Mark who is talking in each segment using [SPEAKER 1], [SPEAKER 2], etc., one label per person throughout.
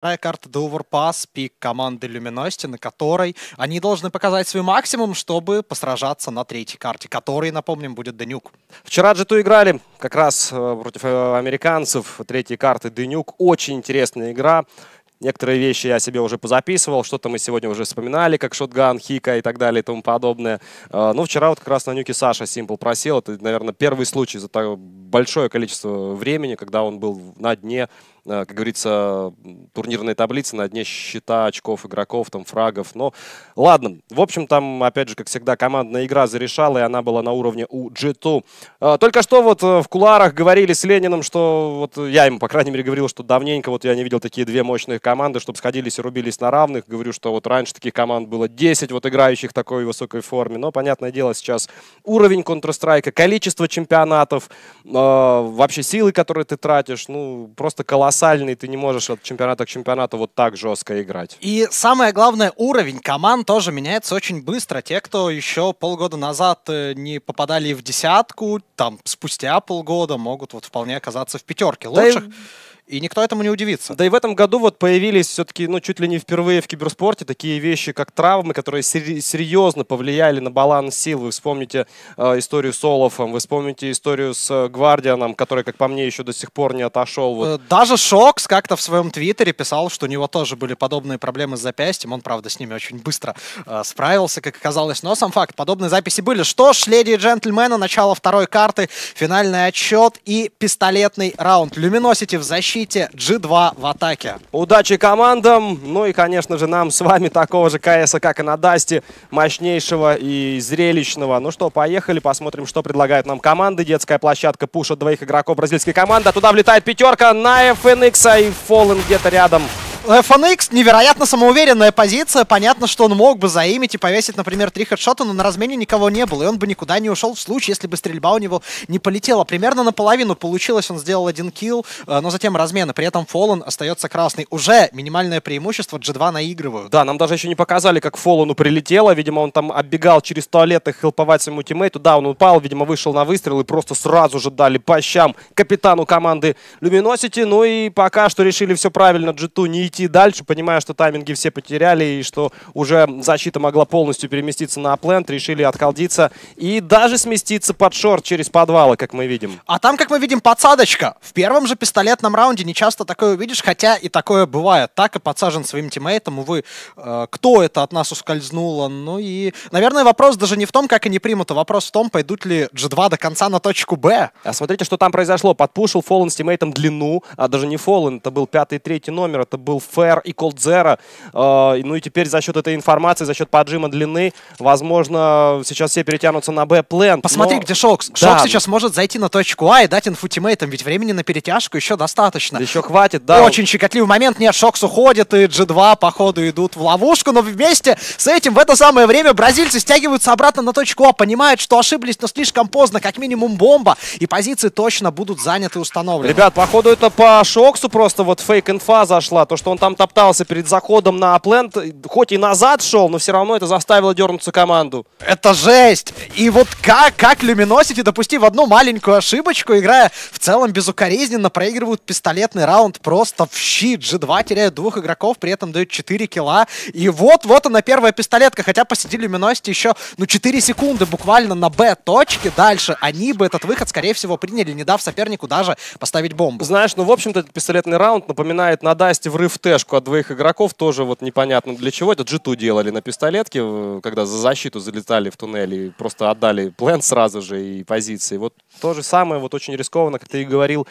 [SPEAKER 1] Вторая карта The Overpass, пик команды Luminosity, на которой они должны показать свой максимум, чтобы посражаться на третьей карте, которой, напомним, будет Денюк.
[SPEAKER 2] Вчера G2 играли как раз э, против э, американцев. Третьей карты Денюк. Очень интересная игра. Некоторые вещи я себе уже позаписывал, что-то мы сегодня уже вспоминали, как шотган, хика и так далее и тому подобное. Э, ну, вчера вот как раз на нюке Саша Симпл просил. Это, наверное, первый случай за большое количество времени, когда он был на дне как говорится, турнирной таблицы на дне счета очков игроков, там, фрагов. Но ладно, в общем, там, опять же, как всегда, командная игра зарешала, и она была на уровне у G2. Э, только что вот э, в куларах говорили с Лениным, что вот я ему, по крайней мере, говорил, что давненько вот я не видел такие две мощные команды, чтобы сходились и рубились на равных. Говорю, что вот раньше таких команд было 10 вот играющих в такой высокой форме. Но, понятное дело, сейчас уровень Counter-Strike, количество чемпионатов, вообще силы, которые ты тратишь, ну, просто колоссально колоссальный, ты не можешь от чемпионата к чемпионату вот так жестко играть.
[SPEAKER 1] И самое главное, уровень команд тоже меняется очень быстро. Те, кто еще полгода назад э, не попадали в десятку, там спустя полгода могут вот вполне оказаться в пятерке лучших. Да и и никто этому не удивится.
[SPEAKER 2] Да и в этом году вот появились все-таки, ну, чуть ли не впервые в киберспорте такие вещи, как травмы, которые серьезно повлияли на баланс сил. Вы вспомните э, историю с Олафом, вы вспомните историю с э, Гвардианом, который, как по мне, еще до сих пор не отошел. Вот. Э,
[SPEAKER 1] даже Шокс как-то в своем твиттере писал, что у него тоже были подобные проблемы с запястьем. Он, правда, с ними очень быстро э, справился, как оказалось. Но сам факт, подобные записи были. Что ж, леди и джентльмены, начало второй карты, финальный отчет и пистолетный раунд. Люминосити в защите защите, G2 в атаке.
[SPEAKER 2] Удачи командам, ну и, конечно же, нам с вами такого же КС, как и на Дасте, мощнейшего и зрелищного. Ну что, поехали, посмотрим, что предлагают нам команды. Детская площадка пушит двоих игроков бразильской команды. Туда влетает пятерка на FNX, и Fallen где-то рядом.
[SPEAKER 1] FNX невероятно самоуверенная позиция. Понятно, что он мог бы заимить и повесить, например, три хедшота, но на размене никого не было. И он бы никуда не ушел в случае, если бы стрельба у него не полетела. Примерно наполовину получилось. Он сделал один килл, э, но затем размены. При этом Фоллен остается красный. Уже минимальное преимущество G2 наигрывают.
[SPEAKER 2] Да, нам даже еще не показали, как Фоллану прилетело. Видимо, он там оббегал через туалет и хелповать своему тиммейту. Да, он упал, видимо, вышел на выстрел и просто сразу же дали по щам капитану команды Luminosity. Ну и пока что решили все правильно G2 не идти дальше, понимая, что тайминги все потеряли и что уже защита могла полностью переместиться на аплент, решили отколдиться и даже сместиться под шорт через подвалы, как мы видим.
[SPEAKER 1] А там, как мы видим, подсадочка. В первом же пистолетном раунде не часто такое увидишь, хотя и такое бывает. Так и подсажен своим тиммейтом, увы, э, кто это от нас ускользнуло. Ну и, наверное, вопрос даже не в том, как они примут, а вопрос в том, пойдут ли G2 до конца на точку Б.
[SPEAKER 2] А смотрите, что там произошло. Подпушил Фоллен с тиммейтом длину, а даже не Фоллен, это был пятый и третий номер, это был Фэр и Колдзера. Э, ну и теперь за счет этой информации, за счет поджима длины, возможно, сейчас все перетянутся на Б-плен.
[SPEAKER 1] Посмотри, но... где Шокс. Да. Шокс сейчас может зайти на точку А и дать инфу тиммейтам, ведь времени на перетяжку еще достаточно.
[SPEAKER 2] Да еще хватит, да.
[SPEAKER 1] Очень щекотливый момент. Нет, Шокс уходит, и G2, походу, идут в ловушку, но вместе с этим в это самое время бразильцы стягиваются обратно на точку А, понимают, что ошиблись, но слишком поздно, как минимум бомба, и позиции точно будут заняты и установлены.
[SPEAKER 2] Ребят, походу это по Шоксу просто вот фейк-инфа зашла, то, что он там топтался перед заходом на апленд, хоть и назад шел, но все равно это заставило дернуться команду.
[SPEAKER 1] Это жесть! И вот как, как Люминосити, допустив одну маленькую ошибочку, играя в целом безукоризненно, проигрывают пистолетный раунд просто в щит. G2 теряют двух игроков, при этом дают 4 килла. И вот-вот она первая пистолетка, хотя посреди Люминосити еще, ну, 4 секунды буквально на Б-точке. Дальше они бы этот выход, скорее всего, приняли, не дав сопернику даже поставить бомбу.
[SPEAKER 2] Знаешь, ну, в общем-то, этот пистолетный раунд напоминает на Дасте врыв Тэшку от двоих игроков тоже вот непонятно для чего. Это G2 делали на пистолетке, когда за защиту залетали в туннель и просто отдали плен сразу же и позиции. Вот то же самое, вот очень рискованно, как ты и говорил,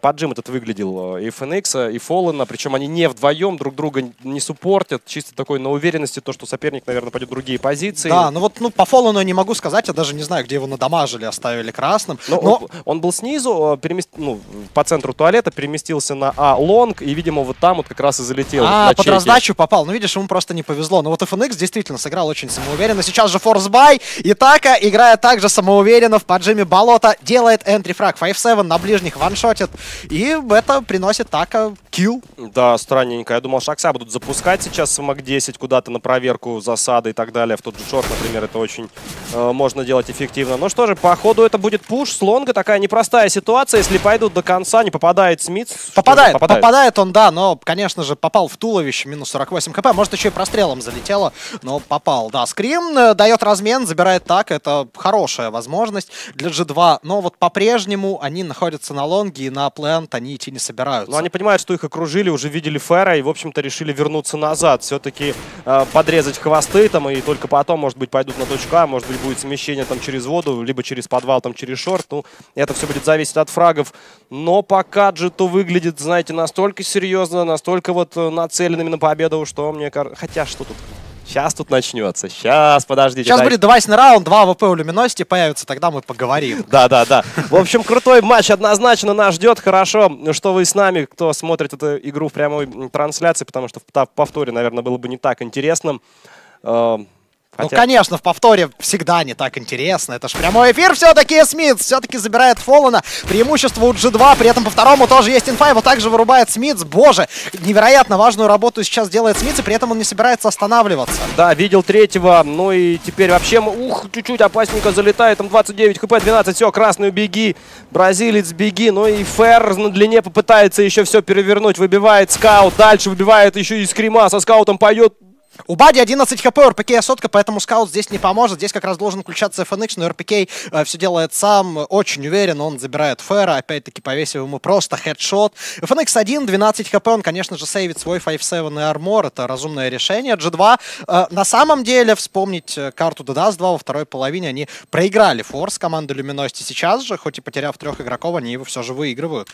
[SPEAKER 2] поджим этот выглядел э, и FNX, и Fallen, причем они не вдвоем друг друга не суппортят, чисто такой на уверенности, то, что соперник, наверное, пойдет в другие позиции.
[SPEAKER 1] Да, ну вот ну, по Fallen я не могу сказать, я даже не знаю, где его надамажили, оставили красным.
[SPEAKER 2] Но, но... Он, он был снизу, э, перемест... ну, по центру туалета, переместился на А long, и, видимо, вот там вот как раз и залетел.
[SPEAKER 1] А, под раздачу попал. Ну, видишь, ему просто не повезло. Но вот FNX действительно сыграл очень самоуверенно. Сейчас же force buy. И Тако, играя также самоуверенно в поджиме болота, делает entry frag. 5-7 на ближних ваншотит. И это приносит Тако килл.
[SPEAKER 2] Да, странненько. Я думал, Шакса будут запускать сейчас в MAC-10 куда-то на проверку засады и так далее. В тот же short, например, это очень э, можно делать эффективно. Ну что же, по ходу это будет пуш с лонга. Такая непростая ситуация. Если пойдут до конца, не попадает Смит.
[SPEAKER 1] Попадает, попадает, попадает он, да, но, конечно, же, попал в туловище, минус 48 хп. Может, еще и прострелом залетело, но попал. Да, Скрим э, дает размен, забирает так. Это хорошая возможность для G2. Но вот по-прежнему они находятся на лонге, и на плент они идти не собираются.
[SPEAKER 2] Но они понимают, что их окружили, уже видели Фера, и, в общем-то, решили вернуться назад. Все-таки э, подрезать хвосты там, и только потом, может быть, пойдут на точку А, может быть, будет смещение там через воду, либо через подвал, там через шорт. Ну, это все будет зависеть от фрагов. Но пока G2 выглядит, знаете, настолько серьезно, настолько вот э, нацеленными на победу, что мне кажется... Хотя, что тут Сейчас тут начнется. Сейчас, подождите.
[SPEAKER 1] Сейчас дай... будет девайсный раунд, два АВП у Люминости появятся, тогда мы поговорим.
[SPEAKER 2] Да, да, да. В общем, крутой матч однозначно нас ждет. Хорошо, что вы с нами, кто смотрит эту игру в прямой трансляции, потому что в повторе, наверное, было бы не так интересно.
[SPEAKER 1] Ну, Хотя... Ну, конечно, в повторе всегда не так интересно. Это ж прямой эфир все-таки. Смит все-таки забирает Фоллана. Преимущество у G2. При этом по второму тоже есть инфа. Его также вырубает Смитс. Боже, невероятно важную работу сейчас делает Смитс. И при этом он не собирается останавливаться.
[SPEAKER 2] Да, видел третьего. Ну и теперь вообще, ух, чуть-чуть опасненько залетает. Там 29 хп, 12. Все, красную беги. Бразилец беги. Ну и Фер на длине попытается еще все перевернуть. Выбивает скаут. Дальше выбивает еще и скрима. Со скаутом пойдет
[SPEAKER 1] у Бади 11 хп, у РПК сотка, поэтому скаут здесь не поможет. Здесь как раз должен включаться FNX, но РПК э, все делает сам, очень уверен, он забирает Фера, опять-таки повесив ему просто хедшот. FNX 1, 12 хп, он, конечно же, сейвит свой 5-7 и армор, это разумное решение. G2, э, на самом деле, вспомнить э, карту DDAS 2 во второй половине, они проиграли форс команды Люминости сейчас же, хоть и потеряв трех игроков, они его все же выигрывают.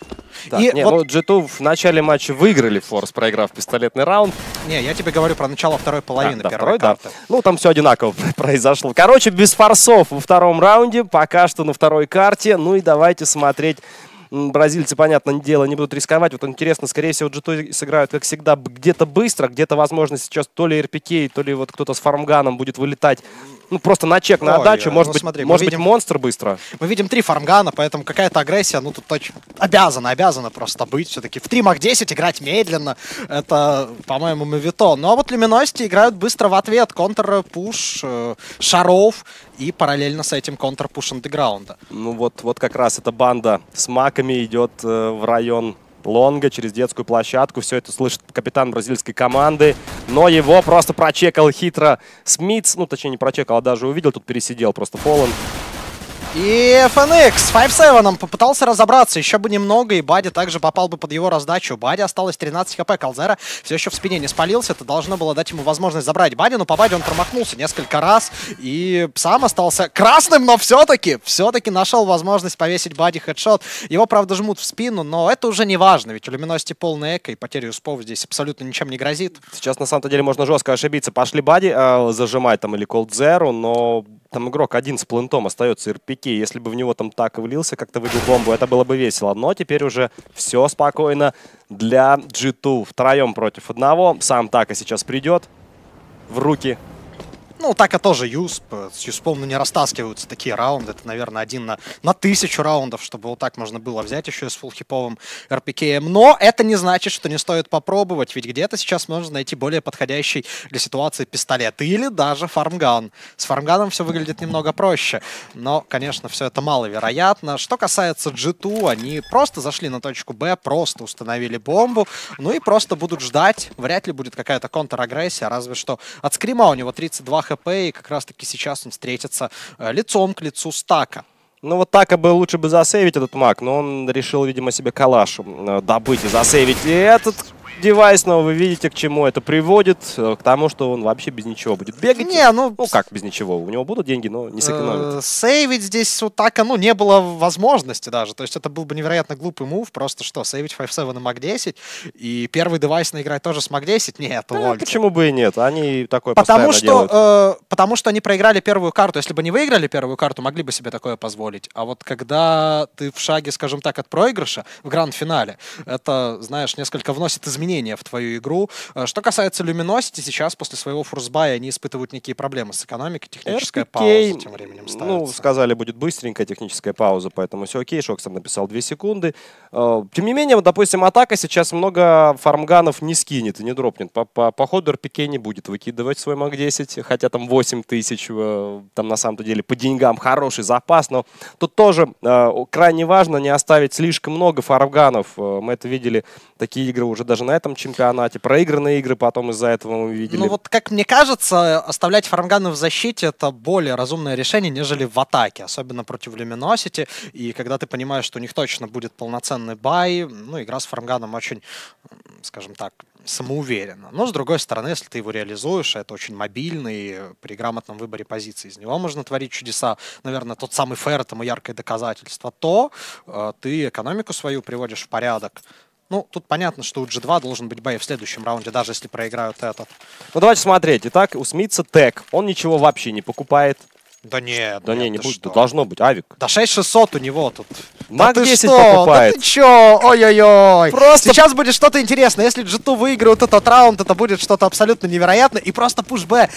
[SPEAKER 2] Да, и не, вот... ну, G2 в начале матча выиграли форс, проиграв пистолетный раунд.
[SPEAKER 1] Не, я тебе говорю про начало второй половины а, да, первой второй, карты. Да.
[SPEAKER 2] Ну, там все одинаково произошло. Короче, без форсов во втором раунде, пока что на второй карте. Ну и давайте смотреть бразильцы, понятное дело, не будут рисковать. Вот интересно, скорее всего, g сыграют, как всегда, где-то быстро, где-то, возможно, сейчас то ли РПК, то ли вот кто-то с фармганом будет вылетать ну, просто на чек, на Ой, отдачу. Может, ну, быть, смотри, может видим, быть, монстр быстро.
[SPEAKER 1] Мы видим три фармгана, поэтому какая-то агрессия, ну, тут точно обязана, обязана просто быть. Все-таки в 3 мах 10 играть медленно. Это, по-моему, мавито. Ну, а вот Люминости играют быстро в ответ. Контр-пуш э, шаров и параллельно с этим контр-пуш андеграунда.
[SPEAKER 2] Ну, вот, вот как раз эта банда с маками идет э, в район Лонга через детскую площадку. Все это слышит капитан бразильской команды. Но его просто прочекал хитро Смитс. Ну, точнее, не прочекал, а даже увидел. Тут пересидел просто Фоллан.
[SPEAKER 1] И FNX 5-7 попытался разобраться еще бы немного, и Бади также попал бы под его раздачу. Бади осталось 13 хп, Калзера все еще в спине не спалился, это должно было дать ему возможность забрать Бади, но по Бади он промахнулся несколько раз, и сам остался красным, но все-таки, все-таки нашел возможность повесить Бади хедшот. Его, правда, жмут в спину, но это уже не важно, ведь у Люминости полный эко, и потеря успов здесь абсолютно ничем не грозит.
[SPEAKER 2] Сейчас, на самом деле, можно жестко ошибиться. Пошли Бади э, зажимать там или Zero, но там игрок один с плентом остается РПК. Если бы в него там так и влился, как-то выбил бомбу, это было бы весело. Но теперь уже все спокойно для G2. Втроем против одного. Сам Така сейчас придет в руки
[SPEAKER 1] ну, так и тоже Юсп. С Юспом ну, не растаскиваются такие раунды. Это, наверное, один на, на тысячу раундов, чтобы вот так можно было взять еще с фулхиповым РПКМ. Но это не значит, что не стоит попробовать, ведь где-то сейчас можно найти более подходящий для ситуации пистолет. Или даже фармган. С фармганом все выглядит немного проще. Но, конечно, все это маловероятно. Что касается G2, они просто зашли на точку Б, просто установили бомбу, ну и просто будут ждать. Вряд ли будет какая-то контрагрессия, разве что от скрима у него 32 хп ХП, и как раз-таки сейчас он встретится э, лицом к лицу с Така.
[SPEAKER 2] Ну вот так бы лучше бы засейвить этот маг, но он решил, видимо, себе калаш э, добыть и засейвить. И этот девайс, но вы видите, к чему это приводит. Э, к тому, что он вообще без ничего будет бегать.
[SPEAKER 1] Не, ну...
[SPEAKER 2] Ну как без ничего? У него будут деньги, но не сэкономит. Э,
[SPEAKER 1] сейвить здесь вот так, ну, не было возможности даже. То есть это был бы невероятно глупый мув. Просто что, сейвить 5-7 на Мак 10 и первый девайс наиграть тоже с Мак 10? Нет,
[SPEAKER 2] а, Почему бы и нет? Они такое
[SPEAKER 1] потому что, э, потому что они проиграли первую карту. Если бы не выиграли первую карту, могли бы себе такое позволить. А вот когда ты в шаге, скажем так, от проигрыша в гранд-финале, это, знаешь, несколько вносит изменения изменения в твою игру. Э, что касается Luminosity, сейчас после своего форсбая они испытывают некие проблемы с экономикой, техническая RPK, пауза тем временем ставится.
[SPEAKER 2] Ну, сказали, будет быстренькая техническая пауза, поэтому все окей. Шокс там написал 2 секунды. Э, тем не менее, вот, допустим, атака сейчас много фармганов не скинет и не дропнет. По, по, по ходу RPK не будет выкидывать свой МАК-10, хотя там 8 тысяч, э, там на самом деле по деньгам хороший запас, но тут тоже крайне важно не оставить слишком много фармганов. Мы это видели, такие игры уже даже на этом чемпионате. Проигранные игры потом из-за этого мы видели.
[SPEAKER 1] Ну вот, как мне кажется, оставлять фармганы в защите это более разумное решение, нежели в атаке, особенно против Luminosity. И когда ты понимаешь, что у них точно будет полноценный бай, ну, игра с фармганом очень, скажем так, самоуверенно. Но, с другой стороны, если ты его реализуешь, это очень мобильный, при грамотном выборе позиций, из него можно творить чудеса. Наверное, тот самый фэр этому яркое доказательство. То э, ты экономику свою приводишь в порядок. Ну, тут понятно, что у G2 должен быть бай в следующем раунде, даже если проиграют этот.
[SPEAKER 2] Ну, давайте смотреть. Итак, у Смитса тег. Он ничего вообще не покупает.
[SPEAKER 1] Да нет,
[SPEAKER 2] Да
[SPEAKER 1] нет,
[SPEAKER 2] не, будет.
[SPEAKER 1] что?
[SPEAKER 2] Должно быть. Авик.
[SPEAKER 1] Да 6600 у него тут.
[SPEAKER 2] Мак
[SPEAKER 1] да ты
[SPEAKER 2] 10
[SPEAKER 1] что?
[SPEAKER 2] покупает.
[SPEAKER 1] Да ты чё? Ой-ой-ой.
[SPEAKER 2] Просто-
[SPEAKER 1] Сейчас будет что-то интересное. Если G2 выиграют этот раунд, это будет что-то абсолютно невероятное. И просто пуш Б.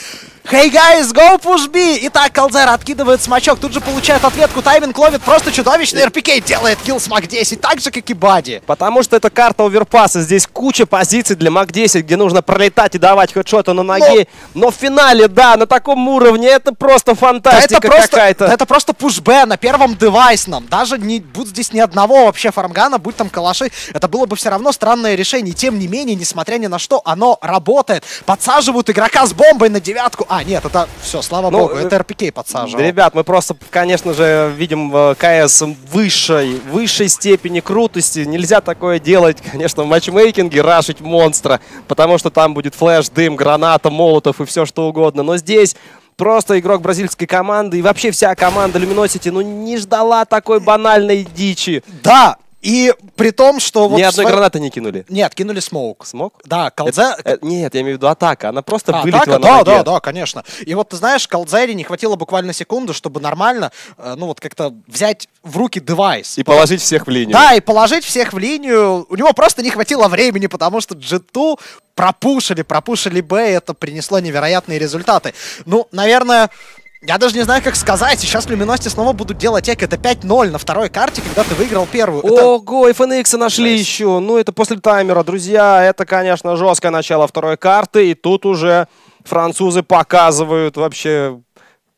[SPEAKER 1] Hey guys, go push B! Итак, Колдзер откидывает смачок. Тут же получает ответку. Тайминг ловит просто чудовищный РПК. Делает килл с Мак 10. Так же, как и Бади.
[SPEAKER 2] Потому что это карта оверпаса. Здесь куча позиций для МАК-10, где нужно пролетать и давать хедшоты на ноге. Но в финале, да, на таком уровне это просто фантастика
[SPEAKER 1] это просто, это просто пуш Б на первом девайсном. Даже не будь здесь ни одного вообще фармгана, будь там калаши, это было бы все равно странное решение. Тем не менее, несмотря ни на что, оно работает. Подсаживают игрока с бомбой на девятку. А, нет, это все, слава
[SPEAKER 2] Ну,
[SPEAKER 1] богу,
[SPEAKER 2] э,
[SPEAKER 1] это РПК подсаживал.
[SPEAKER 2] Ребят, мы просто, конечно же, видим э, КС высшей, высшей степени крутости. Нельзя такое делать, конечно, в матчмейкинге, рашить монстра, потому что там будет флеш, дым, граната, молотов и все что угодно. Но здесь просто игрок бразильской команды и вообще вся команда Luminosity, ну, не ждала такой банальной дичи.
[SPEAKER 1] Да, и при том, что... вот
[SPEAKER 2] Ни одной
[SPEAKER 1] свой-
[SPEAKER 2] гранаты не кинули.
[SPEAKER 1] Нет, кинули смоук.
[SPEAKER 2] Смог?
[SPEAKER 1] Да, Колдзе...
[SPEAKER 2] Э, нет, я имею в виду атака. Она просто
[SPEAKER 1] А,
[SPEAKER 2] вылетела
[SPEAKER 1] атака?
[SPEAKER 2] на
[SPEAKER 1] да,
[SPEAKER 2] ноге.
[SPEAKER 1] да, да, конечно. И вот ты знаешь, Колдзере не хватило буквально секунды, чтобы нормально, э, ну вот как-то взять в руки девайс.
[SPEAKER 2] И положить всех в линию.
[SPEAKER 1] Да, и положить всех в линию. У него просто не хватило времени, потому что G2 пропушили, пропушили Б, и это принесло невероятные результаты. Ну, наверное, я даже не знаю, как сказать. Сейчас Люминости снова будут делать эк. Это 5-0 на второй карте, когда ты выиграл первую. Это-
[SPEAKER 2] Ого, FNX нашли
[SPEAKER 1] Жесть.
[SPEAKER 2] еще. Ну, это после таймера, друзья. Это, конечно, жесткое начало второй карты. И тут уже французы показывают вообще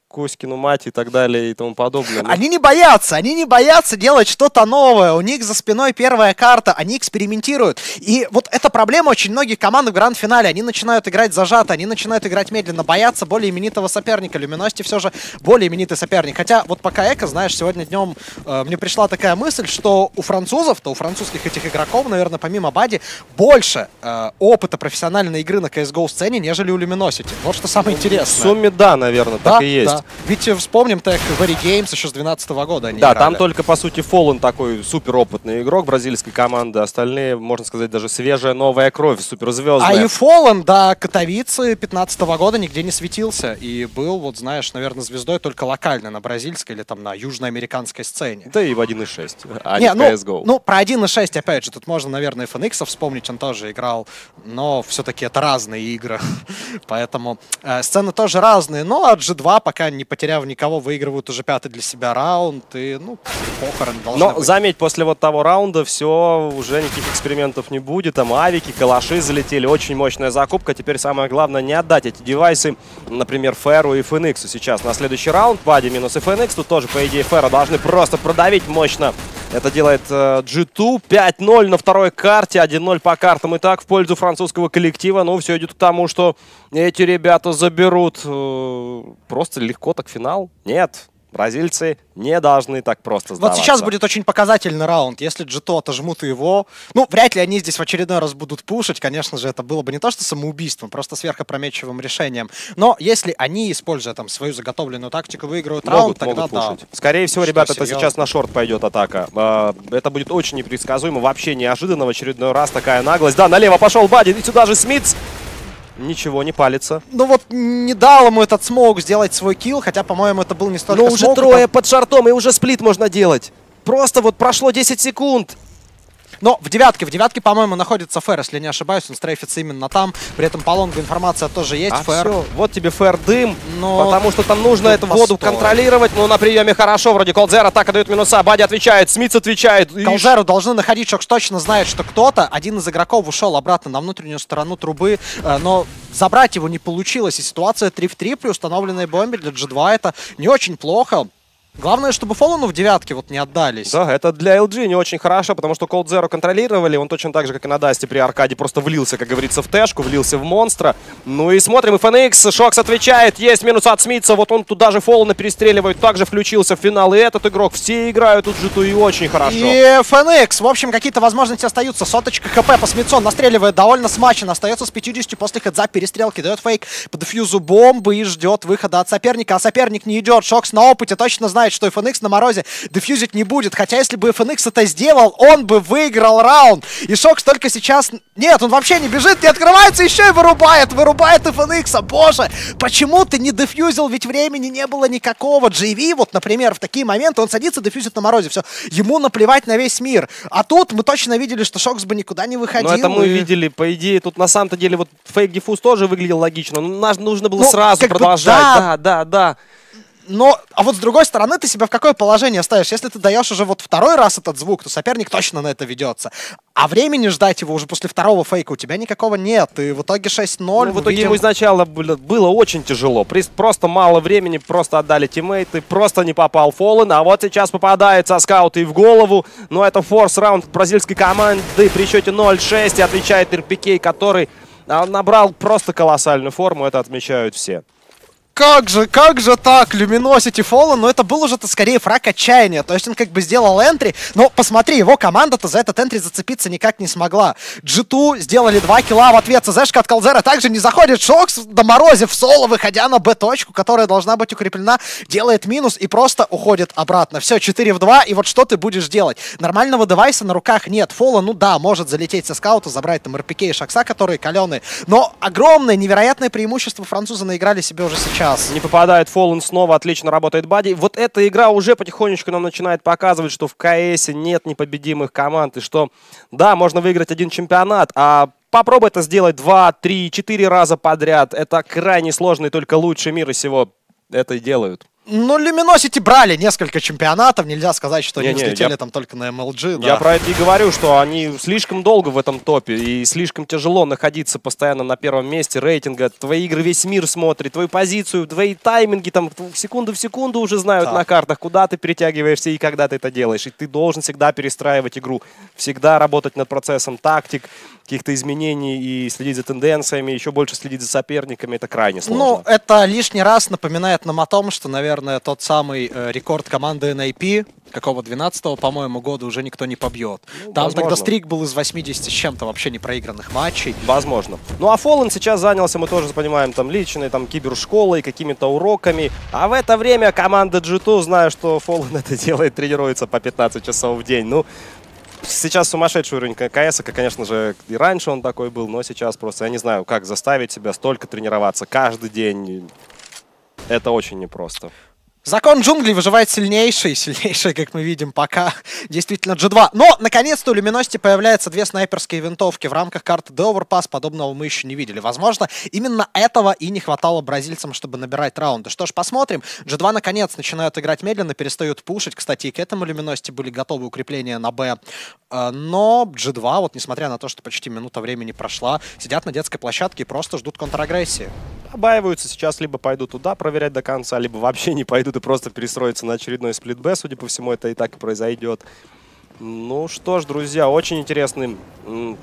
[SPEAKER 2] Коськину мать и так далее и тому подобное.
[SPEAKER 1] Они не боятся, они не боятся делать что-то новое. У них за спиной первая карта, они экспериментируют. И вот эта проблема очень многих команд в гранд-финале. Они начинают играть зажато, они начинают играть медленно, боятся более именитого соперника. Люминости все же более именитый соперник. Хотя вот пока Эко, знаешь, сегодня днем э, мне пришла такая мысль, что у французов-то, у французских этих игроков, наверное, помимо Бади, больше э, опыта профессиональной игры на CSGO сцене, нежели у Люминосити. Вот что самое
[SPEAKER 2] в
[SPEAKER 1] интересное.
[SPEAKER 2] сумме, да, наверное, так и есть.
[SPEAKER 1] Да. Ведь э, вспомним так Very Games еще с 2012 года они
[SPEAKER 2] Да,
[SPEAKER 1] играли.
[SPEAKER 2] там только, по сути, Фоллен такой суперопытный игрок бразильской команды. Остальные, можно сказать, даже свежая новая кровь,
[SPEAKER 1] А
[SPEAKER 2] суперзвездная.
[SPEAKER 1] и Фоллен до Катовицы 15 года нигде не светился. И был, вот знаешь, наверное, звездой только локально на бразильской или там на южноамериканской сцене.
[SPEAKER 2] Да и в 1.6, а
[SPEAKER 1] Не,
[SPEAKER 2] не в
[SPEAKER 1] ну,
[SPEAKER 2] CSGO.
[SPEAKER 1] ну, про 1.6, опять же, тут можно, наверное, FNX вспомнить, он тоже играл, но все-таки это разные игры, поэтому э, сцены тоже разные, ну, а G2, пока не потеряв никого, выигрывают уже пятый для себя раунд, и, ну, похороны должны
[SPEAKER 2] Но
[SPEAKER 1] быть.
[SPEAKER 2] заметь, после вот того раунда все, уже никаких экспериментов не будет. Там авики, калаши залетели, очень мощная закупка. Теперь самое главное не отдать эти девайсы, например, Феру и Фениксу сейчас. На следующий раунд Бади минус и Феникс. Тут тоже, по идее, Фера должны просто продавить мощно. Это делает э, G2. 5-0 на второй карте, 1-0 по картам. И так в пользу французского коллектива. Ну, все идет к тому, что эти ребята заберут э, просто легко так финал. Нет, бразильцы не должны так просто
[SPEAKER 1] Вот
[SPEAKER 2] сдаваться.
[SPEAKER 1] сейчас будет очень показательный раунд. Если Джито отожмут его, ну, вряд ли они здесь в очередной раз будут пушить. Конечно же, это было бы не то, что самоубийством, просто сверхопрометчивым решением. Но если они, используя там свою заготовленную тактику, выиграют
[SPEAKER 2] Могут,
[SPEAKER 1] раунд, тогда
[SPEAKER 2] могут
[SPEAKER 1] да.
[SPEAKER 2] пушить. Скорее всего,
[SPEAKER 1] Что,
[SPEAKER 2] ребята, это
[SPEAKER 1] серьезно?
[SPEAKER 2] сейчас на short пойдет атака. А, Это будет очень непредсказуемо, вообще неожиданно. В очередной раз такая наглость. Да, налево пошел Бади, и сюда же Смитс. Ничего, не палится.
[SPEAKER 1] Ну вот не дал ему этот smoke сделать свой килл, хотя, по-моему, это был не столько
[SPEAKER 2] Но уже
[SPEAKER 1] smoke,
[SPEAKER 2] трое под шортом, и уже split можно делать. Просто вот прошло 10 секунд.
[SPEAKER 1] Но в девятке, в девятке, по-моему, находится Фэр, если не ошибаюсь, он стрейфится именно там. При этом по лонгу информация тоже есть.
[SPEAKER 2] А
[SPEAKER 1] Фэр.
[SPEAKER 2] всё, вот тебе фэр дым,
[SPEAKER 1] Но
[SPEAKER 2] потому что там нужно эту воду
[SPEAKER 1] постой.
[SPEAKER 2] контролировать. Но на приеме хорошо, вроде Колдзер, атака дает минуса, Бади отвечает, Смитс отвечает. И
[SPEAKER 1] Колзеру должны находить, Шокс точно знает, что кто-то, один из игроков ушел обратно на внутреннюю сторону трубы, э, но забрать его не получилось. И ситуация 3 в 3 при установленной бомбе для G2 это не очень плохо. Главное, чтобы Фоллану в девятке вот не отдались.
[SPEAKER 2] Да, это для LG не очень хорошо, потому что Cold Zero контролировали. Он точно так же, как и на Дасте при Аркаде, просто влился, как говорится, в Тэшку, влился в монстра. Ну и смотрим, и FNX, Шокс отвечает, есть минус от Смитса, вот он туда же Фоллана перестреливает, также включился в финал. И этот игрок, все играют тут же и очень хорошо.
[SPEAKER 1] И FNX, в общем, какие-то возможности остаются. Соточка ХП по Смитсу, настреливает довольно смачно, остается с 50 после хедза перестрелки, дает фейк по дефьюзу бомбы и ждет выхода от соперника. А соперник не идет, Шокс на опыте точно знает, что FNX на морозе дефьюзить не будет. Хотя, если бы FNX это сделал, он бы выиграл раунд. И Шокс только сейчас... Нет, он вообще не бежит, не открывается, еще и вырубает. Вырубает FNX. Боже, почему ты не дефьюзил? Ведь времени не было никакого. JV, вот, например, в такие моменты он садится, дефьюзит на морозе. Все, ему наплевать на весь мир. А тут мы точно видели, что Шокс бы никуда не выходил.
[SPEAKER 2] Но это мы
[SPEAKER 1] и...
[SPEAKER 2] видели, по идее, тут на самом-то деле вот фейк диффуз тоже выглядел логично. Но нужно было ну, сразу продолжать. Бы, да, да, да. да
[SPEAKER 1] но, а вот с другой стороны, ты себя в какое положение ставишь? Если ты даешь уже вот второй раз этот звук, то соперник точно на это ведется. А времени ждать его уже после второго фейка у тебя никакого нет. И в итоге 6-0. Ну,
[SPEAKER 2] в итоге видим... ему изначально было очень тяжело. Просто мало времени, просто отдали тиммейты, просто не попал Фоллен. А вот сейчас попадает со скаута и в голову. Но это форс раунд бразильской команды при счете 0-6. И отвечает РПК, который а, набрал просто колоссальную форму. Это отмечают все
[SPEAKER 1] как же, как же так, Luminosity Fallen, но это был уже-то скорее фраг отчаяния, то есть он как бы сделал энтри, но посмотри, его команда-то за этот энтри зацепиться никак не смогла. G2 сделали два килла в ответ, ЦЗшка от Колзера также не заходит, Шокс до морозе в соло, выходя на Б-точку, которая должна быть укреплена, делает минус и просто уходит обратно. Все, 4 в 2, и вот что ты будешь делать? Нормального девайса на руках нет, Фола, ну да, может залететь со скаута, забрать там РПК и Шакса, которые каленые, но огромное, невероятное преимущество французы наиграли себе уже сейчас
[SPEAKER 2] раз. Не попадает Фоллен снова, отлично работает Бади. Вот эта игра уже потихонечку нам начинает показывать, что в КС нет непобедимых команд, и что, да, можно выиграть один чемпионат, а попробуй это сделать два, три, четыре раза подряд. Это крайне сложно, и только лучшие мира всего это и делают.
[SPEAKER 1] Ну, Luminosity брали несколько чемпионатов. Нельзя сказать, что не, они не, взлетели я... там только на MLG.
[SPEAKER 2] Да. Я про это и говорю, что они слишком долго в этом топе. И слишком тяжело находиться постоянно на первом месте рейтинга. Твои игры весь мир смотрит, твою позицию, твои тайминги там секунду в секунду уже знают да. на картах, куда ты перетягиваешься и когда ты это делаешь. И ты должен всегда перестраивать игру. Всегда работать над процессом тактик, каких-то изменений и следить за тенденциями, еще больше следить за соперниками, это крайне сложно.
[SPEAKER 1] Ну, это лишний раз напоминает нам о том, что, наверное, тот самый э, рекорд команды NIP, какого 12-го, по-моему, года уже никто не побьет. Ну, Там возможно. тогда стрик был из 80 с чем-то вообще не проигранных матчей.
[SPEAKER 2] Возможно. Ну а Фоллен сейчас занялся, мы тоже понимаем, там личной там кибершколой, какими-то уроками. А в это время команда G2, зная, что Фоллен это делает, тренируется по 15 часов в день. Ну, сейчас сумасшедший уровень КС, конечно же, и раньше он такой был, но сейчас просто я не знаю, как заставить себя столько тренироваться каждый день. Это очень непросто.
[SPEAKER 1] Закон джунглей выживает сильнейший, сильнейший, как мы видим, пока действительно G2. Но, наконец-то, у Люминости появляются две снайперские винтовки в рамках карты The Overpass. Подобного мы еще не видели. Возможно, именно этого и не хватало бразильцам, чтобы набирать раунды. Что ж, посмотрим. G2, наконец, начинают играть медленно, перестают пушить. Кстати, и к этому Люминости были готовы укрепления на Б. Э, но G2, вот несмотря на то, что почти минута времени прошла, сидят на детской площадке и просто ждут контрагрессии.
[SPEAKER 2] Побаиваются сейчас, либо пойдут туда проверять до конца, либо вообще не пойдут просто перестроиться на очередной сплит. Судя по всему, это и так и произойдет. Ну что ж, друзья, очень интересный,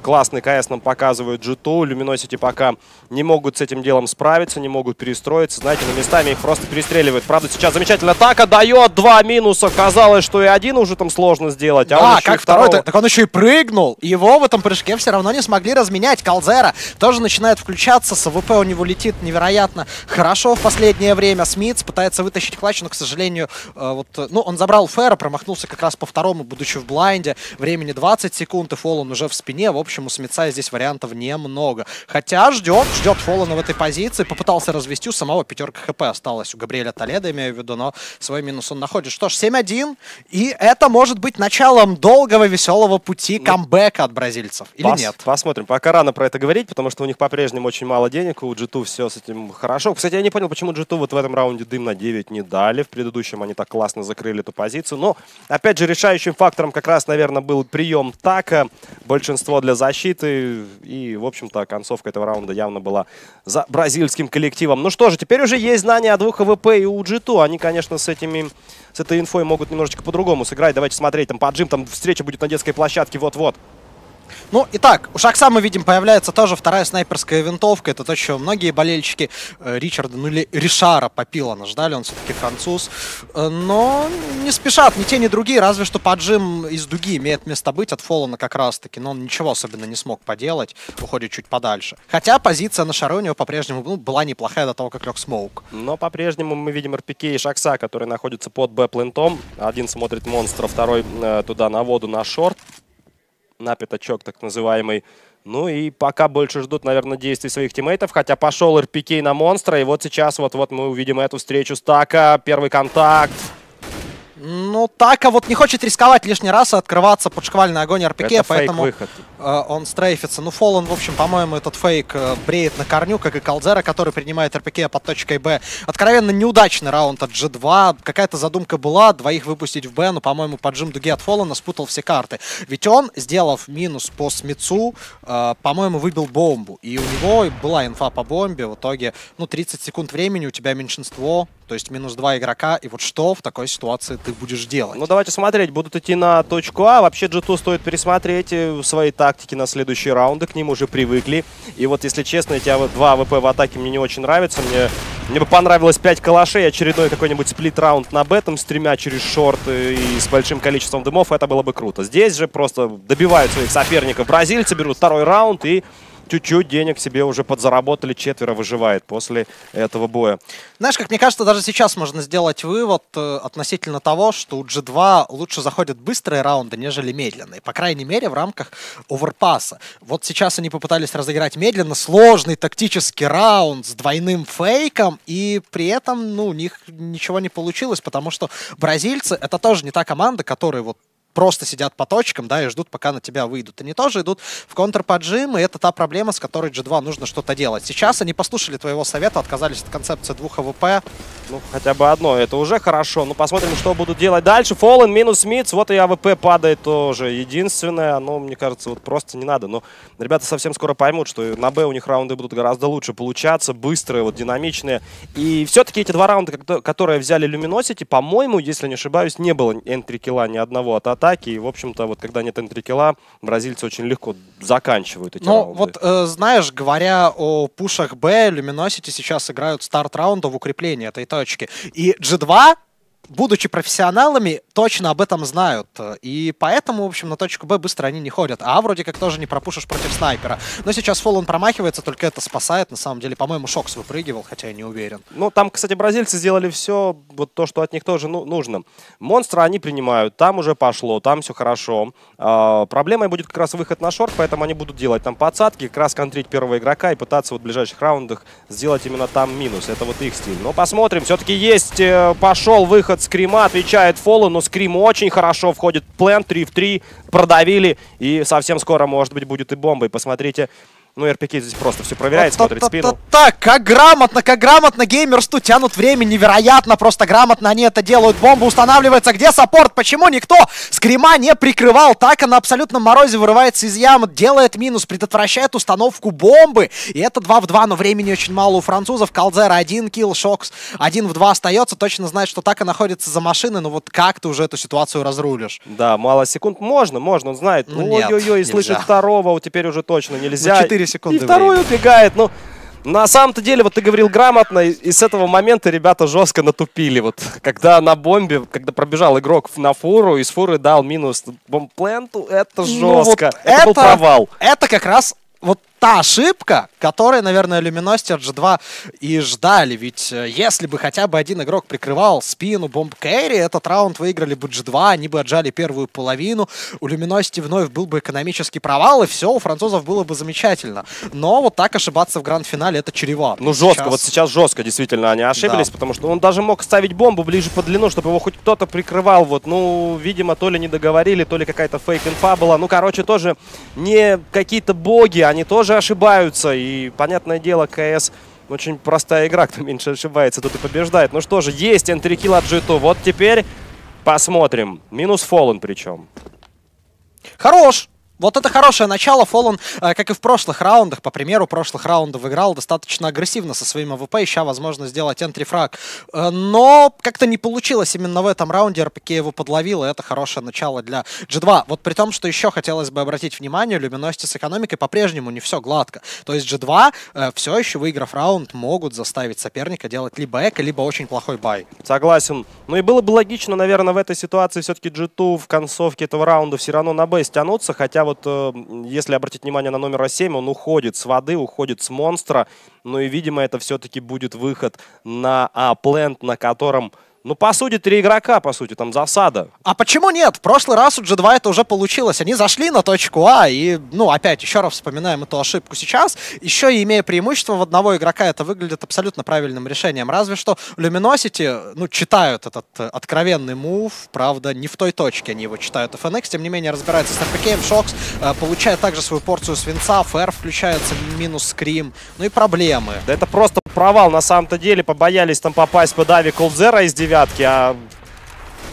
[SPEAKER 2] классный КС нам показывают G2. Luminosity пока не могут с этим делом справиться, не могут перестроиться. Знаете, на местами их просто перестреливают. Правда, сейчас замечательная атака дает два минуса. Казалось, что и один уже там сложно сделать. А
[SPEAKER 1] да, как второй, так он еще и прыгнул. Его в этом прыжке все равно не смогли разменять. Калзера тоже начинает включаться. С АВП у него летит невероятно хорошо в последнее время. Смитс пытается вытащить клатч, но, к сожалению, э, вот, ну, он забрал Фэра, промахнулся как раз по второму, будучи в блайнде блайнде. Времени 20 секунд, и Фоллан уже в спине. В общем, у Смитца здесь вариантов немного. Хотя ждет, ждет Фоллана в этой позиции. Попытался развести, у самого пятерка хп осталась. У Габриэля Толеда, имею в виду, но свой минус он находит. Что ж, 7-1. И это может быть началом долгого, веселого пути ну, камбэка от бразильцев. Или пос нет?
[SPEAKER 2] Посмотрим. Пока рано про это говорить, потому что у них по-прежнему очень мало денег. У G2 все с этим хорошо. Кстати, я не понял, почему G2 вот в этом раунде дым на 9 не дали. В предыдущем они так классно закрыли эту позицию. Но, опять же, решающим фактором как раз раз, наверное, был прием Тако, большинство для защиты. И, в общем-то, концовка этого раунда явно была за бразильским коллективом. Ну что же, теперь уже есть знания о двух АВП и у G2. Они, конечно, с этими с этой инфой могут немножечко по-другому сыграть. Давайте смотреть, там поджим, там встреча будет на детской площадке вот-вот.
[SPEAKER 1] Ну, итак, у Шакса мы видим, появляется тоже вторая снайперская винтовка. Это то, что многие болельщики э, Ричарда, ну или Ришара Попилана ждали, он все-таки француз. Э, но не спешат ни те, ни другие, разве что поджим из дуги имеет место быть от Фоллана как раз-таки. Но он ничего особенно не смог поделать, уходит чуть подальше. Хотя позиция на шаре у него по-прежнему ну, была неплохая до того, как лег смоук.
[SPEAKER 2] Но по-прежнему мы видим РПК и Шакса, которые находятся под Б-плентом. Один смотрит монстра, второй э, туда на воду, на шорт на пятачок так называемый. Ну и пока больше ждут, наверное, действий своих тиммейтов. Хотя пошел РПК на монстра. И вот сейчас вот-вот мы увидим эту встречу стака. Первый контакт.
[SPEAKER 1] Ну, Така вот не хочет рисковать лишний раз и открываться под шквальный огонь РПК,
[SPEAKER 2] Это
[SPEAKER 1] поэтому
[SPEAKER 2] выход.
[SPEAKER 1] Э, он стрейфится. Ну, Фоллан, в общем, по-моему, этот фейк э, бреет на корню, как и Калдзера, который принимает РПК под точкой Б. Откровенно неудачный раунд от G2. Какая-то задумка была, двоих выпустить в Б, но, по-моему, поджим дуги от Фоллана спутал все карты. Ведь он, сделав минус по Смицу, э, по-моему, выбил бомбу. И у него была инфа по бомбе. В итоге, ну, 30 секунд времени, у тебя меньшинство, то есть минус два игрока. И вот что в такой ситуации ты будешь делать?
[SPEAKER 2] Ну, давайте смотреть. Будут идти на точку А. Вообще, G2 стоит пересмотреть э, свои тактики на следующие раунды. К ним уже привыкли. И вот, если честно, эти два АВП в атаке мне не очень нравятся. Мне, мне бы понравилось 5 калашей, очередной какой-нибудь split-раунд на бетом с тремя через short и с большим количеством дымов. Это было бы круто. Здесь же просто добивают своих соперников. Бразильцы берут второй раунд и чуть-чуть денег себе уже подзаработали, четверо выживает после этого боя.
[SPEAKER 1] Знаешь, как мне кажется, даже сейчас можно сделать вывод э, относительно того, что у G2 лучше заходят быстрые раунды, нежели медленные. По крайней мере, в рамках оверпаса. Вот сейчас они попытались разыграть медленно сложный тактический раунд с двойным фейком, и при этом, ну, у них ничего не получилось, потому что бразильцы — это тоже не та команда, которая вот просто сидят по точкам, да, и ждут, пока на тебя выйдут. Они тоже идут в контрподжим, и это та проблема, с которой G2 нужно что-то делать. Сейчас они послушали твоего совета, отказались от концепции двух АВП.
[SPEAKER 2] Ну, хотя бы одно, это уже хорошо. Ну, посмотрим, что будут делать дальше. Фоллен минус Смитс, вот и АВП падает тоже. Единственное, оно, мне кажется, вот просто не надо. Но ребята совсем скоро поймут, что на Б у них раунды будут гораздо лучше получаться, быстрые, вот динамичные. И все-таки эти два раунда, которые взяли Luminosity, по-моему, если не ошибаюсь, не было энтри-килла ни одного от атаки атаки. И, в общем-то, вот когда нет энтрикила, бразильцы очень легко заканчивают эти
[SPEAKER 1] Ну,
[SPEAKER 2] раунды.
[SPEAKER 1] вот, э, знаешь, говоря о пушах Б, Luminosity сейчас играют старт раунда в укрепление этой точки. И G2 будучи профессионалами, точно об этом знают. И поэтому, в общем, на точку Б быстро они не ходят. А вроде как тоже не пропушишь против снайпера. Но сейчас Фоллон промахивается, только это спасает. На самом деле, по-моему, Шокс выпрыгивал, хотя я не уверен.
[SPEAKER 2] Ну, там, кстати, бразильцы сделали все, вот то, что от них тоже ну, нужно. Монстра они принимают, там уже пошло, там все хорошо. А, проблемой будет как раз выход на шорт, поэтому они будут делать там подсадки, как раз контрить первого игрока и пытаться вот в ближайших раундах сделать именно там минус. Это вот их стиль. Но посмотрим, все-таки есть, э, пошел выход от Скрима, отвечает Фолу, но Скрим очень хорошо входит в плен, 3 в 3, продавили, и совсем скоро, может быть, будет и бомбой. Посмотрите, ну, РПК здесь просто все проверяет, смотрит спину.
[SPEAKER 1] Так, как грамотно, как грамотно геймерсту тянут время, невероятно, просто грамотно они это делают. Бомба устанавливается, где саппорт? Почему никто скрима не прикрывал? Так она абсолютно морозе вырывается из ямы, делает минус, предотвращает установку бомбы. И это 2 в 2, но времени очень мало у французов. Калдзера один килл, Шокс один в 2 остается, точно знает, что так и находится за машиной, но вот как ты уже эту ситуацию разрулишь?
[SPEAKER 2] Да, мало секунд. Можно, можно, он знает. Ну, Ой-ой-ой, слышит второго, вот теперь уже точно нельзя.
[SPEAKER 1] Ну, 4 секунды
[SPEAKER 2] И второй убегает. Ну, на самом-то деле, вот ты говорил грамотно, и, с этого момента ребята жестко натупили. Вот когда на бомбе, когда пробежал игрок на фуру, из фуры дал минус бомбпленту, это жестко. Ну, вот это, это был провал.
[SPEAKER 1] Это как раз вот та ошибка, которой, наверное, Luminosity от G2 и ждали. Ведь э, если бы хотя бы один игрок прикрывал спину бомб Кэрри, этот раунд выиграли бы G2, они бы отжали первую половину. У Luminosity вновь был бы экономический провал, и все, у французов было бы замечательно. Но вот так ошибаться в гранд-финале это чревато.
[SPEAKER 2] Ну, жестко, сейчас... вот сейчас жестко, действительно, они ошиблись, да. потому что он даже мог ставить бомбу ближе по длину, чтобы его хоть кто-то прикрывал. Вот, ну, видимо, то ли не договорили, то ли какая-то фейк-инфа была. Ну, короче, тоже не какие-то боги, они тоже ошибаются. И, понятное дело, КС очень простая игра. Кто меньше ошибается, тот и побеждает. Ну что же, есть entry kill от G2. Вот теперь посмотрим. Минус FalleN причем.
[SPEAKER 1] Хорош! Вот это хорошее начало. FalleN, э, как и в прошлых раундах, по примеру прошлых раундов, играл достаточно агрессивно со своим АВП, ища возможность сделать entry frag. Э, но как-то не получилось именно в этом раунде. RpK его подловил, и это хорошее начало для G2. Вот при том, что еще хотелось бы обратить внимание, Luminosity с экономикой по-прежнему не все гладко. То есть G2 э, все еще, выиграв раунд, могут заставить соперника делать либо эко, либо очень плохой бай.
[SPEAKER 2] Согласен. Ну и было бы логично, наверное, в этой ситуации все-таки G2 в концовке этого раунда все равно на Б стянуться, хотя вот, э, если обратить внимание на номер 7, он уходит с воды, уходит с монстра. Ну и, видимо, это все-таки будет выход на А-плент, на котором ну, по сути, три игрока, по сути, там засада.
[SPEAKER 1] А почему нет? В прошлый раз у G2 это уже получилось. Они зашли на точку А и, ну, опять, еще раз вспоминаем эту ошибку сейчас. Еще имея преимущество в одного игрока, это выглядит абсолютно правильным решением. Разве что Luminosity, ну, читают этот откровенный мув, правда, не в той точке они его читают. FNX, тем не менее, разбирается с РПК, Шокс, э, получает также свою порцию свинца, ФР включается, минус скрим, ну и проблемы.
[SPEAKER 2] Да это просто провал, на самом-то деле, побоялись там попасть под Ави Колдзера из 9 догадки, а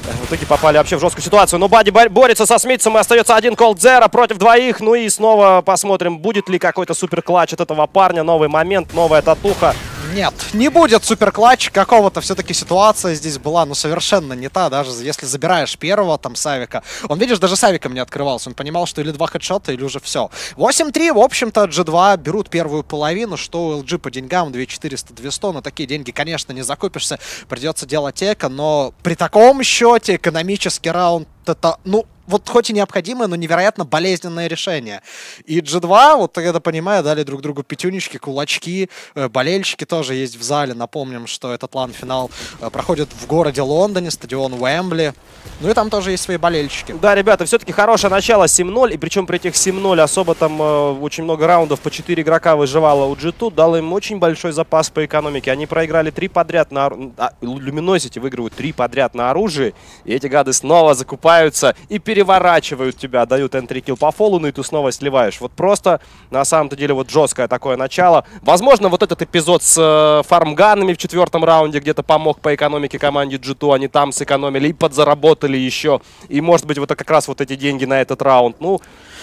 [SPEAKER 2] в итоге попали вообще в жесткую ситуацию. Но Бади борется со Смитсом и остается один колдзера против двоих. Ну и снова посмотрим, будет ли какой-то супер клатч от этого парня. Новый момент, новая татуха.
[SPEAKER 1] Нет, не будет суперклатч какого-то. Все-таки ситуация здесь была, ну, совершенно не та. Даже если забираешь первого там Савика. Он, видишь, даже Савиком не открывался. Он понимал, что или два хедшота, или уже все. 8-3, в общем-то, G2 берут первую половину. Что у LG по деньгам 2400, 200. На такие деньги, конечно, не закупишься. Придется делать эко. Но при таком счете экономический раунд это, ну, вот хоть и необходимое, но невероятно болезненное решение. И G2, вот это понимаю, дали друг другу пятюнечки, кулачки, э, болельщики тоже есть в зале. Напомним, что этот лан-финал э, проходит в городе Лондоне, стадион Уэмбли. Ну и там тоже есть свои болельщики.
[SPEAKER 2] Да, ребята, все-таки хорошее начало 7-0, и причем при этих 7-0 особо там э, очень много раундов по 4 игрока выживало у G2, дал им очень большой запас по экономике. Они проиграли 3 подряд на... А, выигрывают 3 подряд на оружии, и эти гады снова закупаются и переворачивают тебя, дают энтри-килл по фолу, ну и ты снова сливаешь. Вот просто, на самом-то деле, вот жесткое такое начало. Возможно, вот этот эпизод с э, фармганами в четвертом раунде где-то помог по экономике команде G2. Они там сэкономили и подзаработали еще. И, может быть, вот как раз вот эти деньги на этот раунд. Ну,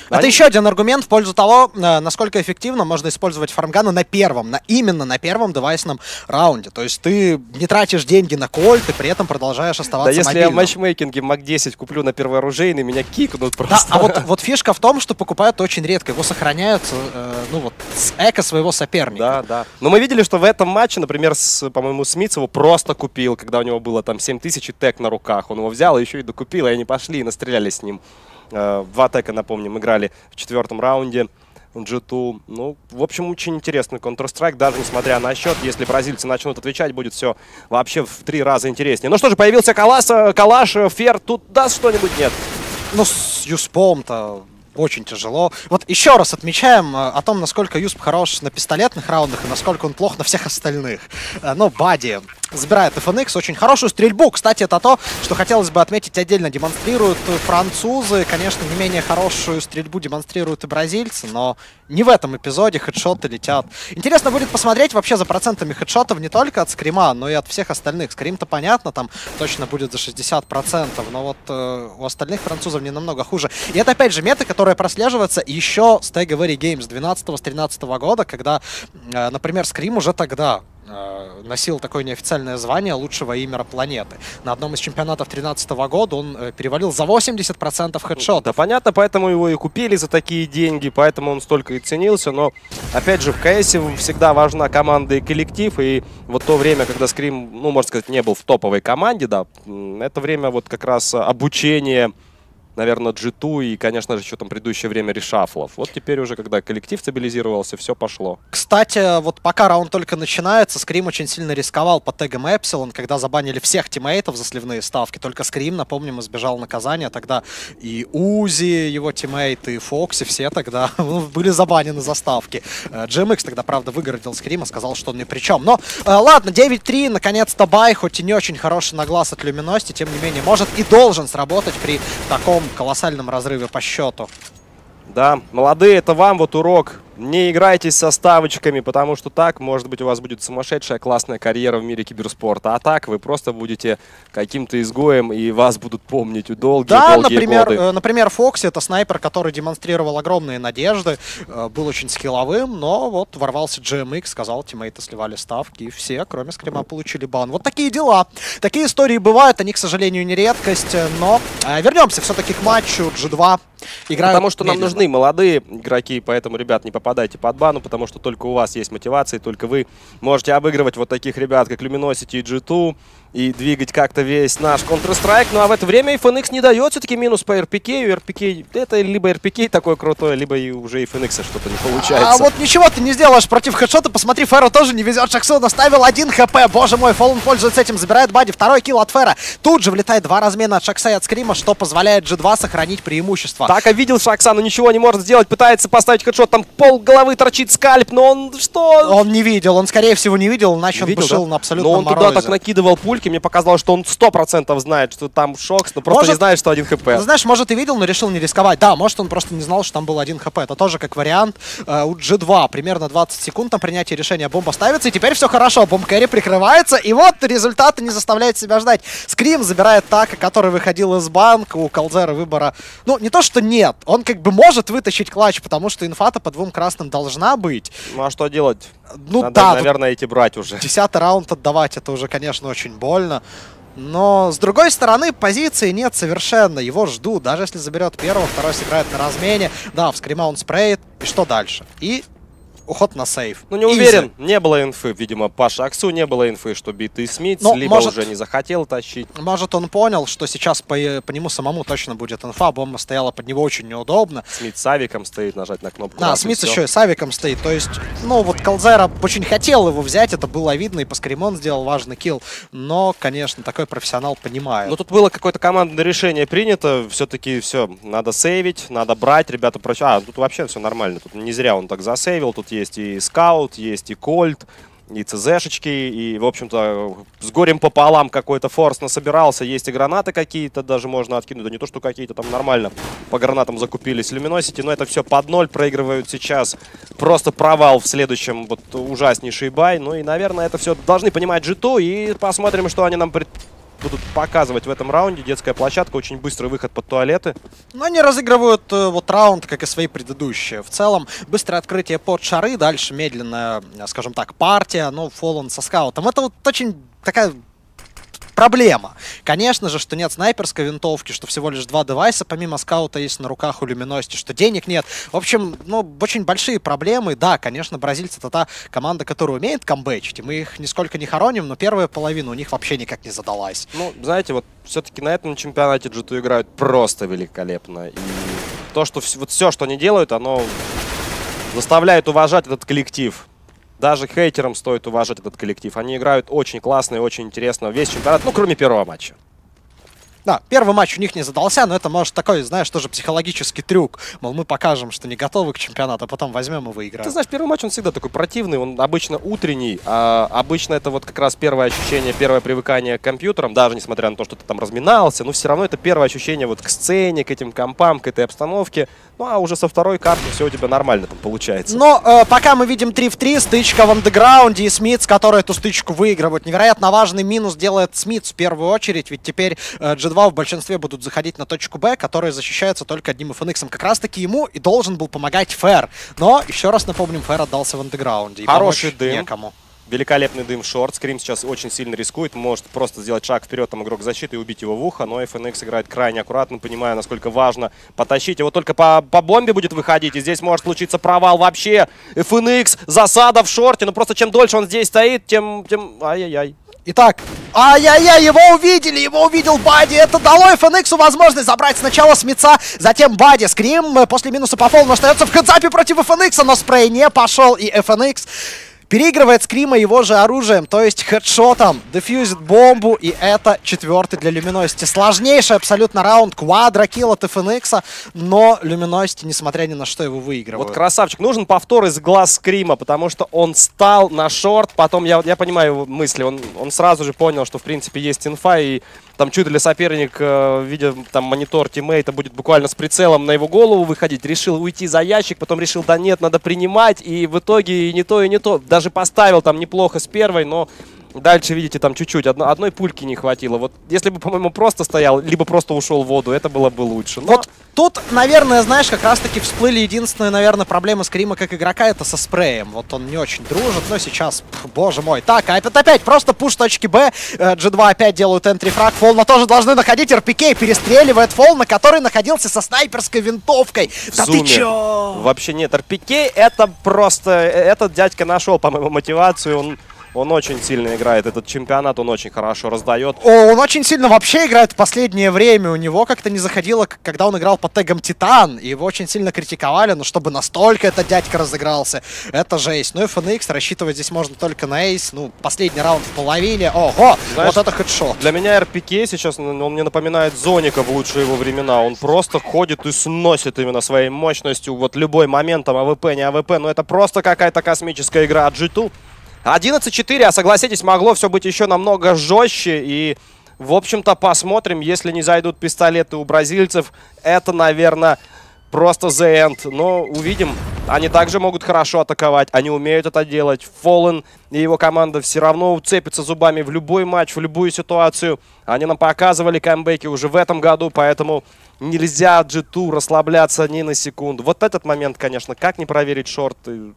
[SPEAKER 1] это они... еще один аргумент в пользу того, э, насколько эффективно можно использовать фармганы на первом, на, именно на первом девайсном раунде. То есть ты не тратишь деньги на кольт, и при этом продолжаешь оставаться
[SPEAKER 2] Да если
[SPEAKER 1] мобильным.
[SPEAKER 2] я в матчмейкинге МАК-10 куплю на первый оружейный, меня кикнут просто.
[SPEAKER 1] Да, а вот, вот фишка в том, что покупают очень редко. Его сохраняют, э, ну вот, с эко своего соперника.
[SPEAKER 2] Да, да. Но мы видели, что в этом матче, например, с, по-моему, Смитс его просто купил, когда у него было там 7000 тег на руках. Он его взял и еще и докупил, и они пошли и настреляли с ним. Э, два тека, напомним, играли в четвертом раунде. G2. Ну, в общем, очень интересный Counter-Strike, даже несмотря на счет. Если бразильцы начнут отвечать, будет все вообще в три раза интереснее. Ну что же, появился Калаш, Калаш э, Фер, тут даст что-нибудь? Нет.
[SPEAKER 1] Ну, с Юспом-то очень тяжело. Вот еще раз отмечаем о том, насколько Юсп хорош на пистолетных раундах и насколько он плох на всех остальных. Ну, Бади забирает FNX. Очень хорошую стрельбу. Кстати, это то, что хотелось бы отметить отдельно. Демонстрируют французы. Конечно, не менее хорошую стрельбу демонстрируют и бразильцы, но не в этом эпизоде хедшоты летят. Интересно будет посмотреть вообще за процентами хедшотов не только от Скрима, но и от всех остальных. Скрим-то понятно, там точно будет за 60%, но вот э, у остальных французов не намного хуже. И это опять же мета, которая прослеживается еще с Tag Games 12-13 года, когда, э, например, Скрим уже тогда носил такое неофициальное звание лучшего имера планеты. На одном из чемпионатов 2013 года он э, перевалил за 80% хедшотов.
[SPEAKER 2] Да, понятно, поэтому его и купили за такие деньги, поэтому он столько и ценился. Но, опять же, в КС всегда важна команда и коллектив. И вот то время, когда Скрим, ну, можно сказать, не был в топовой команде, да, это время вот как раз обучения наверное, G2 и, конечно же, еще там предыдущее время решафлов. Вот теперь уже, когда коллектив стабилизировался, все пошло.
[SPEAKER 1] Кстати, вот пока раунд только начинается, Скрим очень сильно рисковал по тегам Эпсилон, когда забанили всех тиммейтов за сливные ставки. Только Скрим, напомним, избежал наказания. Тогда и Узи, его тиммейты, и Фокси, все тогда ну, были забанены за ставки. GMX э, тогда, правда, выгородил Скрима, сказал, что он ни при чем. Но э, ладно, 9-3, наконец-то бай, хоть и не очень хороший на глаз от Люминости, тем не менее, может и должен сработать при таком колоссальном разрыве по счету.
[SPEAKER 2] Да, молодые, это вам вот урок. Не играйтесь со ставочками, потому что так, может быть, у вас будет сумасшедшая классная карьера в мире киберспорта. А так вы просто будете каким-то изгоем, и вас будут помнить долгие,
[SPEAKER 1] да,
[SPEAKER 2] долгие
[SPEAKER 1] например,
[SPEAKER 2] годы.
[SPEAKER 1] э, например, Фокси это снайпер, который демонстрировал огромные надежды, э, был очень скилловым, но вот ворвался GMX, сказал, тиммейты сливали ставки, и все, кроме скрима, получили бан. Вот такие дела. Такие истории бывают, они, к сожалению, не редкость, э, но э, вернемся все-таки к матчу G2. Играют
[SPEAKER 2] Потому что нам
[SPEAKER 1] медленно.
[SPEAKER 2] нужны молодые игроки, поэтому, ребят, не попадайте под бану, потому что только у вас есть мотивация, и только вы можете обыгрывать вот таких ребят, как Luminosity и G2, и двигать как-то весь наш Counter-Strike. Ну а в это время FNX не дает все-таки минус по RPK. У RPK это либо RPK такой крутой, либо и уже и FNX что-то не получается.
[SPEAKER 1] А вот ничего ты не сделаешь против хедшота. Посмотри, Ферро тоже не везет. Шаксу наставил один хп. Боже мой, Фоллен пользуется этим, забирает Бади. Второй килл от Фера. Тут же влетает два размена от Шакса и от Скрима, что позволяет G2 сохранить преимущество.
[SPEAKER 2] Так, а видел Шакса, но ничего не может сделать. Пытается поставить хедшот, там пол головы торчит скальп, но он что?
[SPEAKER 1] Он не видел, он скорее всего не видел, иначе он бы жил на абсолютном
[SPEAKER 2] Но он туда
[SPEAKER 1] морозе.
[SPEAKER 2] так накидывал пульки, мне показалось, что он сто процентов знает, что там шокс, но просто
[SPEAKER 1] Может-
[SPEAKER 2] не знает, что один хп.
[SPEAKER 1] Ну, знаешь, может и видел, но решил не рисковать. Да, может он просто не знал, что там был один хп. Это тоже как вариант. Э, у G2 примерно 20 секунд на принятие решения бомба ставится, и теперь все хорошо. Бомб кэрри прикрывается, и вот результаты не заставляют себя ждать. Скрим забирает Така, который выходил из банка. У Колзера выбора, ну, не то, что нет. Он как бы может вытащить клатч, потому что инфата по двум красным должна быть.
[SPEAKER 2] Ну а что делать?
[SPEAKER 1] Ну
[SPEAKER 2] Надо,
[SPEAKER 1] да,
[SPEAKER 2] наверное, идти брать уже.
[SPEAKER 1] Десятый раунд отдавать, это уже, конечно, очень больно. Но, с другой стороны, позиции нет совершенно. Его ждут. Даже если заберет первого, второй сыграет на размене. Да, в скрима он спреет. И что дальше? И уход на сейф.
[SPEAKER 2] Ну, не
[SPEAKER 1] Изи.
[SPEAKER 2] уверен. Не было инфы, видимо, по Шаксу не было инфы, что битый Смитс,
[SPEAKER 1] Ну,
[SPEAKER 2] либо
[SPEAKER 1] может-
[SPEAKER 2] уже не захотел тащить.
[SPEAKER 1] Может, он понял, что сейчас по, по нему самому точно будет инфа. Бомба стояла под него очень неудобно.
[SPEAKER 2] Смит с авиком стоит, нажать на кнопку.
[SPEAKER 1] Да, Смит еще и с авиком стоит. То есть, ну, вот Колзера очень хотел его взять, это было видно, и по скриму он сделал важный килл. Но, конечно, такой профессионал понимает.
[SPEAKER 2] Ну, тут было какое-то командное решение принято. Все-таки все, надо сейвить, надо брать. Ребята прочь. А, тут вообще все нормально. Тут не зря он так засейвил. Тут есть и скаут, есть и кольт, и ЦЗшечки. И, в общем-то, с горем пополам какой-то форс насобирался. Есть и гранаты какие-то даже можно откинуть. Да не то, что какие-то там нормально по гранатам закупились Люминосити. Но это все под ноль проигрывают сейчас. Просто провал в следующем вот ужаснейший бай. Ну и, наверное, это все должны понимать G2. И посмотрим, что они нам пред- будут показывать в этом раунде. Детская площадка, очень быстрый выход под туалеты.
[SPEAKER 1] Но они разыгрывают э, вот раунд, как и свои предыдущие. В целом, быстрое открытие под шары, дальше медленная, э, скажем так, партия, ну, фоллон со скаутом. Это вот очень такая проблема. Конечно же, что нет снайперской винтовки, что всего лишь два девайса, помимо скаута, есть на руках у Люминости, что денег нет. В общем, ну, очень большие проблемы. Да, конечно, бразильцы это та команда, которая умеет камбэчить, и мы их нисколько не хороним, но первая половина у них вообще никак не задалась.
[SPEAKER 2] Ну, знаете, вот все-таки на этом чемпионате G2 играют просто великолепно. И то, что вот все, что они делают, оно заставляет уважать этот коллектив. Даже хейтерам стоит уважать этот коллектив. Они играют очень классно и очень интересно весь чемпионат, ну, кроме первого матча.
[SPEAKER 1] Да, первый матч у них не задался, но это, может, такой, знаешь, тоже психологический трюк. Мол, мы покажем, что не готовы к чемпионату, а потом возьмем и выиграем.
[SPEAKER 2] Ты знаешь, первый матч, он всегда такой противный, он обычно утренний, а обычно это вот как раз первое ощущение, первое привыкание к компьютерам, даже несмотря на то, что ты там разминался, но все равно это первое ощущение вот к сцене, к этим компам, к этой обстановке. Ну, а уже со второй карты все у тебя нормально там получается.
[SPEAKER 1] Но э, пока мы видим 3 в 3, стычка в андеграунде и Смитс, который эту стычку выигрывает. Невероятно важный минус делает Смитс в первую очередь, ведь теперь э, G2 в большинстве будут заходить на точку Б, которая защищается только одним FNX. Как раз таки ему и должен был помогать Фэр. Но, еще раз напомним, Фэр отдался в андеграунде. и
[SPEAKER 2] Хороший дым.
[SPEAKER 1] Некому.
[SPEAKER 2] Великолепный дым шорт. Скрим сейчас очень сильно рискует. Может просто сделать шаг вперед, там игрок защиты и убить его в ухо. Но FNX играет крайне аккуратно, понимая, насколько важно потащить. Его только по, по бомбе будет выходить. И здесь может случиться провал вообще. FNX, засада в шорте. Ну просто чем дольше он здесь стоит, тем... тем... Ай-яй-яй.
[SPEAKER 1] Итак, ай-яй-яй, его увидели, его увидел Бади. Это дало FNX возможность забрать сначала Смица, затем Бади. Скрим э, после минуса по фолу остается в хедзапе против FNX, но спрей не пошел, и FNX Переигрывает Скрима его же оружием, то есть хедшотом, дефьюзит бомбу, и это четвертый для Люминосити. Сложнейший абсолютно раунд, квадро килл от FNX, но Люминосити, несмотря ни на что, его выигрывают.
[SPEAKER 2] Вот красавчик. Нужен повтор из глаз Скрима, потому что он стал на шорт, потом, я, я понимаю его мысли, он, он сразу же понял, что, в принципе, есть инфа, и там чудо ли соперник, э, видя там монитор тиммейта, будет буквально с прицелом на его голову выходить, решил уйти за ящик, потом решил, да нет, надо принимать, и в итоге и не то, и не то. Даже поставил там неплохо с первой, но Дальше, видите, там чуть-чуть, одно, одной пульки не хватило. Вот если бы, по-моему, просто стоял, либо просто ушел в воду, это было бы лучше.
[SPEAKER 1] Но... Вот тут, наверное, знаешь, как раз-таки всплыли единственные, наверное, проблемы Скрима как игрока, это со спреем. Вот он не очень дружит, но сейчас, боже мой. Так, а этот опять просто пуш точки Б. G2 э, опять делают энтри фраг. Фолна тоже должны находить. РПК перестреливает Фолна, который находился со снайперской винтовкой.
[SPEAKER 2] Да зуме. ты чё? Вообще нет, РПК это просто... Э, этот дядька нашел, по-моему, мотивацию. Он он очень сильно играет. Этот чемпионат он очень хорошо раздает.
[SPEAKER 1] О, он очень сильно вообще играет в последнее время. У него как-то не заходило, когда он играл под тегом Titan. И его очень сильно критиковали. Но чтобы настолько этот дядька разыгрался, это жесть. Ну и FNX рассчитывать здесь можно только на эйс. Ну, последний раунд в половине. Ого, Знаешь, вот это headshot.
[SPEAKER 2] Для меня RpK сейчас, он мне напоминает Зоника в лучшие его времена. Он просто ходит и сносит именно своей мощностью. Вот любой момент, там АВП, не АВП. Но это просто какая-то космическая игра от G2. 11-4, а согласитесь, могло все быть еще намного жестче. И, в общем-то, посмотрим, если не зайдут пистолеты у бразильцев. Это, наверное, просто the end. Но увидим. Они также могут хорошо атаковать. Они умеют это делать. Фоллен и его команда все равно уцепятся зубами в любой матч, в любую ситуацию. Они нам показывали камбэки уже в этом году, поэтому нельзя G2 расслабляться ни на секунду. Вот этот момент, конечно, как не проверить шорты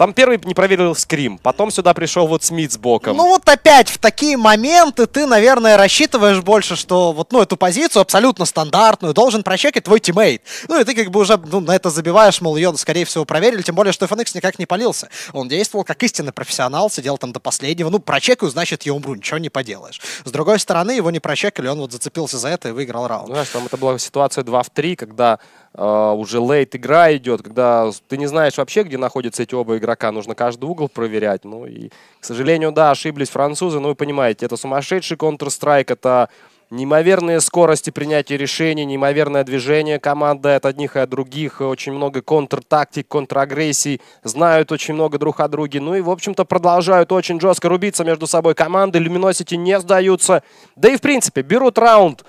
[SPEAKER 2] там первый не проверил скрим, потом сюда пришел вот Смит с боком.
[SPEAKER 1] Ну вот опять в такие моменты ты, наверное, рассчитываешь больше, что вот ну эту позицию абсолютно стандартную должен прочекать твой тиммейт. Ну и ты как бы уже ну, на это забиваешь, мол, ее, скорее всего, проверили, тем более, что FNX никак не полился. Он действовал как истинный профессионал, сидел там до последнего. Ну, прочекаю, значит, я умру, ничего не поделаешь. С другой стороны, его не прочекали, он вот зацепился за это и выиграл раунд.
[SPEAKER 2] Знаешь, там это была ситуация 2 в 3, когда уже лейт игра идет, когда ты не знаешь вообще, где находятся эти оба игрока, нужно каждый угол проверять. Ну и, к сожалению, да, ошиблись французы, но вы понимаете, это сумасшедший Counter-Strike, это неимоверные скорости принятия решений, неимоверное движение команды от одних и от других, очень много контртактик, контрагрессий, знают очень много друг о друге, ну и, в общем-то, продолжают очень жестко рубиться между собой команды, Luminosity не сдаются, да и, в принципе, берут раунд,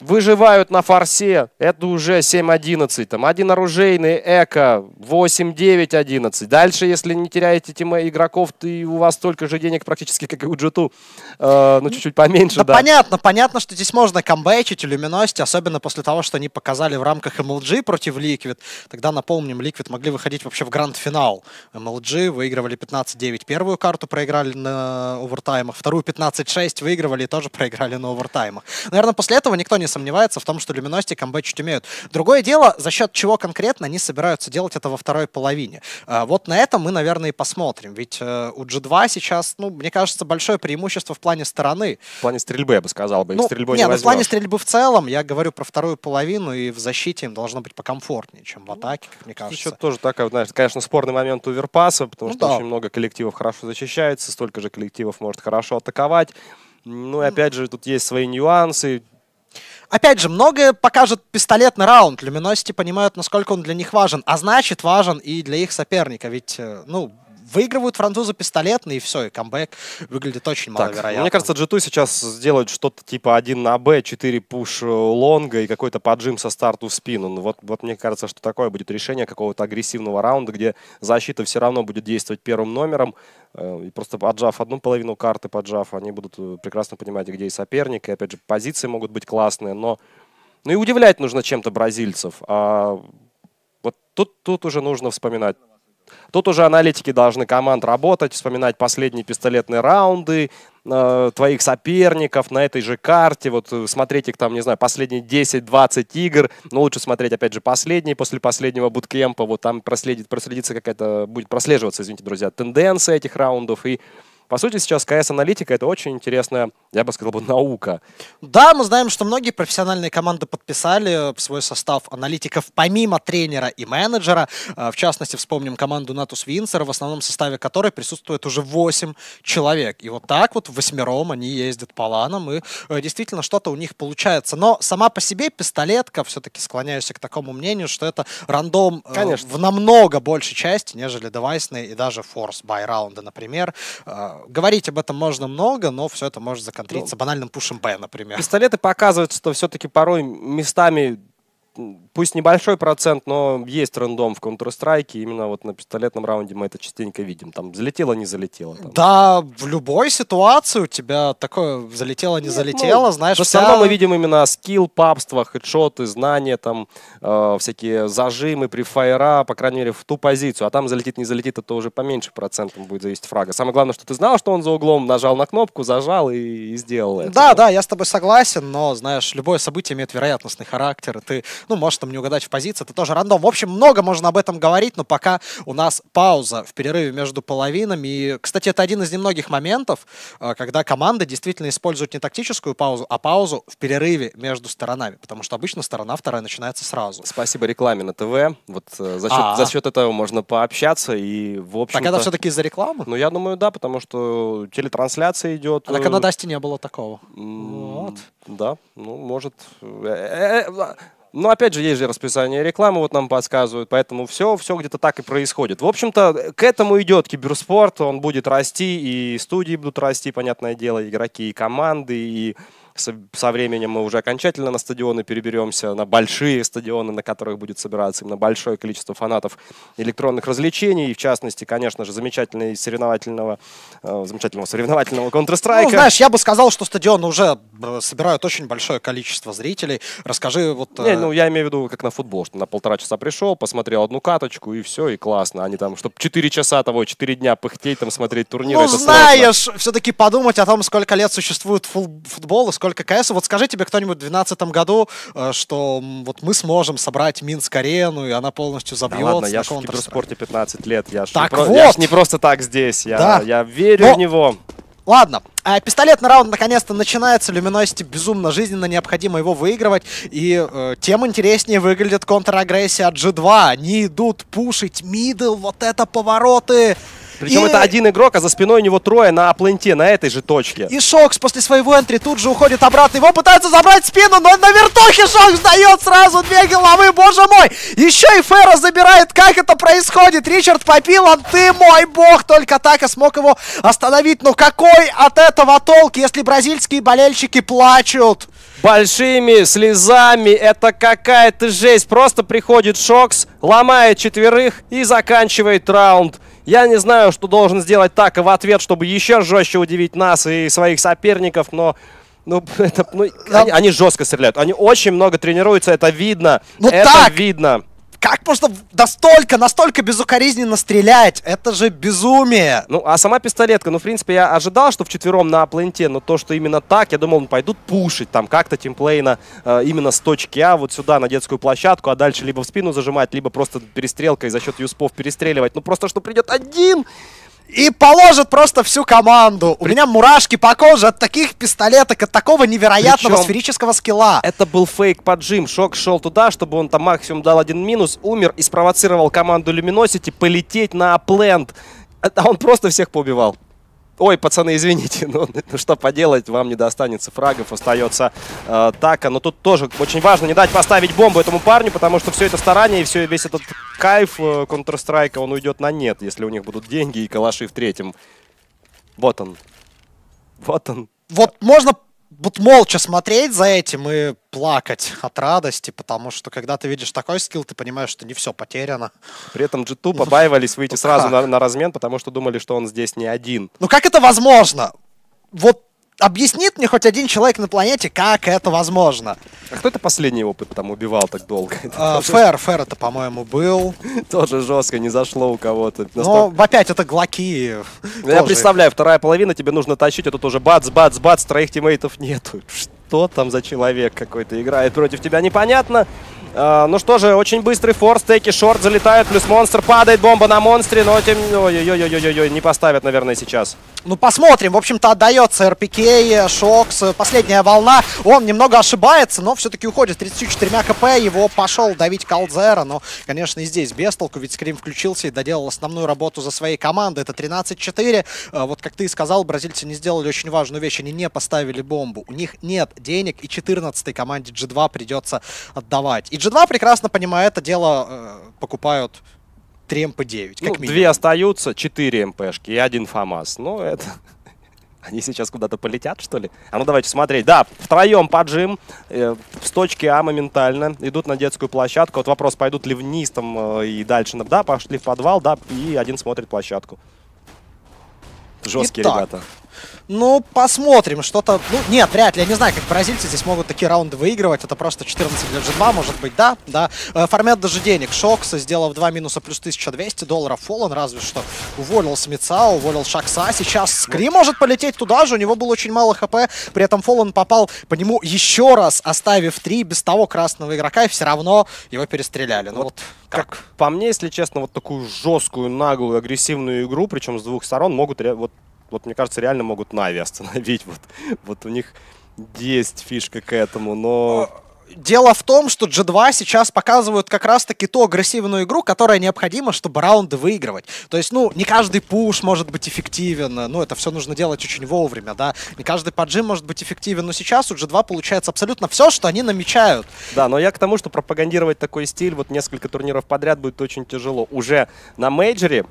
[SPEAKER 2] выживают на форсе, это уже 7-11. Там один оружейный, эко, 8-9-11. Дальше, если не теряете тима игроков, ты, у вас столько же денег практически, как и у G2. Э, ну, чуть-чуть поменьше, да.
[SPEAKER 1] да. понятно, понятно, что здесь можно камбэчить Luminosity, особенно после того, что они показали в рамках MLG против Liquid. Тогда, напомним, Liquid могли выходить вообще в гранд-финал. MLG выигрывали 15-9 первую карту, проиграли на овертаймах. Вторую 15-6 выигрывали и тоже проиграли на овертаймах. Наверное, после этого никто не сомневается в том, что Люминости камбэчить умеют. Другое дело, за счет чего конкретно они собираются делать это во второй половине. А, вот на это мы, наверное, и посмотрим. Ведь э, у G2 сейчас, ну, мне кажется, большое преимущество в плане стороны.
[SPEAKER 2] В плане стрельбы, я бы сказал бы.
[SPEAKER 1] Ну,
[SPEAKER 2] стрельбой
[SPEAKER 1] нет,
[SPEAKER 2] не
[SPEAKER 1] ну, в плане стрельбы в целом, я говорю про вторую половину, и в защите им должно быть покомфортнее, чем в атаке, как мне кажется.
[SPEAKER 2] Еще тоже такая, знаешь, конечно, спорный момент у Верпаса, потому ну, что да. очень много коллективов хорошо защищается, столько же коллективов может хорошо атаковать. Ну и опять же, тут есть свои нюансы.
[SPEAKER 1] Опять же, многое покажет пистолетный раунд. Люминосити понимают, насколько он для них важен. А значит, важен и для их соперника. Ведь, э, ну, выигрывают французы пистолетный, и все, и камбэк выглядит очень так, маловероятно.
[SPEAKER 2] Мне кажется, G2 сейчас сделают что-то типа 1 на Б, 4 пуш э, лонга и какой-то поджим со старту в спину. Ну, вот, вот мне кажется, что такое будет решение какого-то агрессивного раунда, где защита все равно будет действовать первым номером. Э, и просто отжав одну половину карты, поджав, они будут э, прекрасно понимать, где и соперник. И опять же, позиции могут быть классные, но... Ну и удивлять нужно чем-то бразильцев. А вот тут, тут уже нужно вспоминать Тут уже аналитики должны команд работать, вспоминать последние пистолетные раунды, э, твоих соперников на этой же карте, вот э, смотреть их там, не знаю, последние 10-20 игр, но лучше смотреть, опять же, последние, после последнего буткемпа, вот там проследит, проследится какая-то, будет прослеживаться, извините, друзья, тенденция этих раундов, и По сути, сейчас КС-аналитика — это очень интересная, я бы сказал, бы, наука.
[SPEAKER 1] Да, мы знаем, что многие профессиональные команды подписали в свой состав аналитиков помимо тренера и менеджера. А, в частности, вспомним команду Натус Винцер, в основном составе которой присутствует уже 8 человек. И вот так вот восьмером они ездят по ланам, и э, действительно что-то у них получается. Но сама по себе пистолетка, все-таки склоняюсь к такому мнению, что это рандом э,
[SPEAKER 2] Конечно.
[SPEAKER 1] в намного большей части, нежели девайсные и даже форс бай раунды, например. Говорить об этом можно много, но все это может законтриться банальным пушем Б, например.
[SPEAKER 2] Пистолеты показывают, что все-таки порой местами пусть небольшой процент, но есть рандом в Counter-Strike. Именно вот на пистолетном раунде мы это частенько видим. Там залетело, не залетело. там.
[SPEAKER 1] Да, в любой ситуации у тебя такое залетело, не
[SPEAKER 2] Нет,
[SPEAKER 1] залетело,
[SPEAKER 2] ну,
[SPEAKER 1] знаешь,
[SPEAKER 2] В
[SPEAKER 1] вся-
[SPEAKER 2] основном мы видим именно скилл, папство, хедшоты, знания, там, э, всякие зажимы, префайра, по крайней мере, в ту позицию. А там залетит, не залетит, это уже поменьше процентом будет зависеть фрага. Самое главное, что ты знал, что он за углом, нажал на кнопку, зажал и, и сделал это.
[SPEAKER 1] Да, да, я с тобой согласен, но, знаешь, любое событие имеет вероятностный характер, и ты, ну, можешь там не угадать в позиции, это тоже рандом. В общем, много можно об этом говорить, но пока у нас пауза в перерыве между половинами. И, кстати, это один из немногих моментов, э, когда команды действительно используют не тактическую паузу, а паузу в перерыве между сторонами, потому что обычно сторона вторая начинается сразу.
[SPEAKER 2] Спасибо рекламе на ТВ. Вот э, за счет,
[SPEAKER 1] А.
[SPEAKER 2] за счет этого можно пообщаться и, в общем
[SPEAKER 1] Так это все-таки из-за рекламы?
[SPEAKER 2] Ну, я думаю, да, потому что телетрансляция идет.
[SPEAKER 1] А на
[SPEAKER 2] э,
[SPEAKER 1] Канадасте не было такого. Вот.
[SPEAKER 2] Да, ну, может. Э, э, Но опять же, есть же расписание рекламы, вот нам подсказывают, поэтому все, все где-то так и происходит. В общем-то, к этому идет киберспорт, он будет расти, и студии будут расти, понятное дело, игроки, и команды, и со, со временем мы уже окончательно на стадионы переберемся, на большие стадионы, на которых будет собираться именно большое количество фанатов электронных развлечений, и в частности, конечно же, замечательного соревновательного, э, замечательного соревновательного Counter-Strike.
[SPEAKER 1] Ну, знаешь, я бы сказал, что стадионы уже э, собирают очень большое количество зрителей. Расскажи вот...
[SPEAKER 2] Не,
[SPEAKER 1] э,
[SPEAKER 2] ну я имею в виду как на футбол, что на полтора часа пришел, посмотрел одну каточку и все, и классно. Они там, чтобы 4 часа того, 4 дня пыхтеть, там смотреть турнир,
[SPEAKER 1] Ну, знаешь, все-таки подумать о том, сколько лет существует футбол и сколько КС. Вот скажи тебе кто-нибудь в 2012 году, э, что вот мы сможем собрать Минск-арену, и она полностью
[SPEAKER 2] Да
[SPEAKER 1] забьется.
[SPEAKER 2] ладно, я
[SPEAKER 1] на
[SPEAKER 2] в киберспорте 15 лет, я ж,
[SPEAKER 1] Так
[SPEAKER 2] не, про-
[SPEAKER 1] вот.
[SPEAKER 2] я ж не просто так здесь, я,
[SPEAKER 1] Да.
[SPEAKER 2] я верю
[SPEAKER 1] Но-
[SPEAKER 2] в него.
[SPEAKER 1] Ладно, а пистолетный раунд наконец-то начинается. Luminosity безумно жизненно необходимо его выигрывать. И э, тем интереснее выглядит контрагрессия от G2. Они идут пушить мидл, вот это повороты.
[SPEAKER 2] Причем
[SPEAKER 1] И-
[SPEAKER 2] это один игрок, а за спиной у него трое на А-пленте, на этой же точке.
[SPEAKER 1] И Шокс после своего entry тут же уходит обратно. Его пытаются забрать спину, но на вертухе Шокс дает сразу две головы. Боже мой! Еще и Фера забирает. Как это происходит? Ричард Папийон, ты мой бог! Только так и смог его остановить. Но какой от этого толк, если бразильские болельщики плачут?
[SPEAKER 2] Большими слезами, это какая-то жесть. Просто приходит Шокс, ломает четверых и заканчивает раунд. Я не знаю, что должен сделать так и в ответ, чтобы еще жестче удивить нас и своих соперников, но... Ну, это, ну, они, они жестко стреляют. Они очень много тренируются, это видно.
[SPEAKER 1] Ну
[SPEAKER 2] это
[SPEAKER 1] так!
[SPEAKER 2] видно.
[SPEAKER 1] Как можно настолько, настолько безукоризненно стрелять? Это же безумие!
[SPEAKER 2] Ну, а сама пистолетка, ну, в принципе, я ожидал, что вчетвером на пленте, но то, что именно так, я думал, ну, пойдут пушить там как-то тимплейна э, именно с точки А вот сюда, на детскую площадку, а дальше либо в спину зажимать, либо просто перестрелкой за счет юспов перестреливать. Ну, просто что придет один,
[SPEAKER 1] И положит просто всю команду. У меня мурашки по коже от таких пистолеток, от такого невероятного
[SPEAKER 2] Причем-
[SPEAKER 1] сферического скилла.
[SPEAKER 2] Это был фейк поджим. Шок шел туда, чтобы он там максимум дал один минус, умер и спровоцировал команду Luminosity полететь на апленд. А он просто всех поубивал. Ой, пацаны, извините, ну, ну что поделать, вам не достанется фрагов, остается э, така. Но тут тоже очень важно не дать поставить бомбу этому парню, потому что все это старание и все, весь этот кайф э, Counter-Strike, он уйдет на нет, если у них будут деньги и калаши в третьем. Вот он. Вот он.
[SPEAKER 1] Вот можно вот молча смотреть за этим и плакать от радости, потому что когда ты видишь такой скилл, ты понимаешь, что не все потеряно.
[SPEAKER 2] При этом G2 побаивались выйти
[SPEAKER 1] ну
[SPEAKER 2] сразу на, на размен, потому что думали, что он здесь не один.
[SPEAKER 1] Ну как это возможно? Вот объяснит мне хоть один человек на планете, как это возможно.
[SPEAKER 2] А кто это последний опыт там убивал так долго?
[SPEAKER 1] А, Фэр, Фэр это, по-моему, был.
[SPEAKER 2] тоже жестко, не зашло у кого-то. Настолько-
[SPEAKER 1] опять это глоки.
[SPEAKER 2] Ну, Я представляю, вторая половина тебе нужно тащить, а тут уже бац, бац, бац, троих тиммейтов нету. Что там за человек какой-то играет против тебя, непонятно. Э, ну что же, очень быстрый форс, стейки шорт залетают, плюс монстр падает, бомба на монстре, но тем... Ой-ой-ой-ой-ой, не поставят, наверное, сейчас.
[SPEAKER 1] Ну, посмотрим. В общем-то, отдается РПК, Шокс, последняя волна. Он немного ошибается, но все-таки уходит. 34 хп, его пошел давить Калдзера. Но, конечно, и здесь без толку, ведь Скрим включился и доделал основную работу за своей командой. Это 13-4. Э, вот, как ты и сказал, бразильцы не сделали очень важную вещь. Они не поставили бомбу. У них нет денег, и 14-й команде G2 придется отдавать. И G2 прекрасно понимая это дело, э, покупают 3 МП-9,
[SPEAKER 2] как ну, минимум. Две остаются, 4 МПшки и один ФАМАС. Ну, это... Они сейчас куда-то полетят, что ли? А ну давайте смотреть. Да, втроем поджим. Э, с точки А моментально. Идут на детскую площадку. Вот вопрос, пойдут ли вниз там э, и дальше. Да, пошли в подвал, да, и один смотрит площадку. Жесткие Итак, ребята.
[SPEAKER 1] Ну, посмотрим, что-то... Ну, нет, вряд ли. Я не знаю, как бразильцы здесь могут такие раунды выигрывать. Это просто 14 для G2, может быть, да? Да. Э, формат даже денег. Шокс, сделав 2 минуса плюс 1200 долларов. FalleN разве что уволил Смица, уволил Шакса. Сейчас Скри может полететь туда же. У него было очень мало хп. При этом Фоллен попал по нему еще раз, оставив 3 без того красного игрока. И все равно его перестреляли. Ну вот, вот
[SPEAKER 2] как... По мне, если честно, вот такую жесткую, наглую, агрессивную игру, причем с двух сторон, могут вот вот мне кажется, реально могут Нави остановить. Вот, вот у них есть фишка к этому, но... А,
[SPEAKER 1] дело в том, что G2 сейчас показывают как раз-таки ту агрессивную игру, которая необходима, чтобы раунды выигрывать. То есть, ну, не каждый пуш может быть эффективен, ну, это все нужно делать очень вовремя, да. Не каждый поджим может быть эффективен, но сейчас у G2 получается абсолютно все, что они намечают.
[SPEAKER 2] Да, но я к тому, что пропагандировать такой стиль вот несколько турниров подряд будет очень тяжело. Уже на мейджоре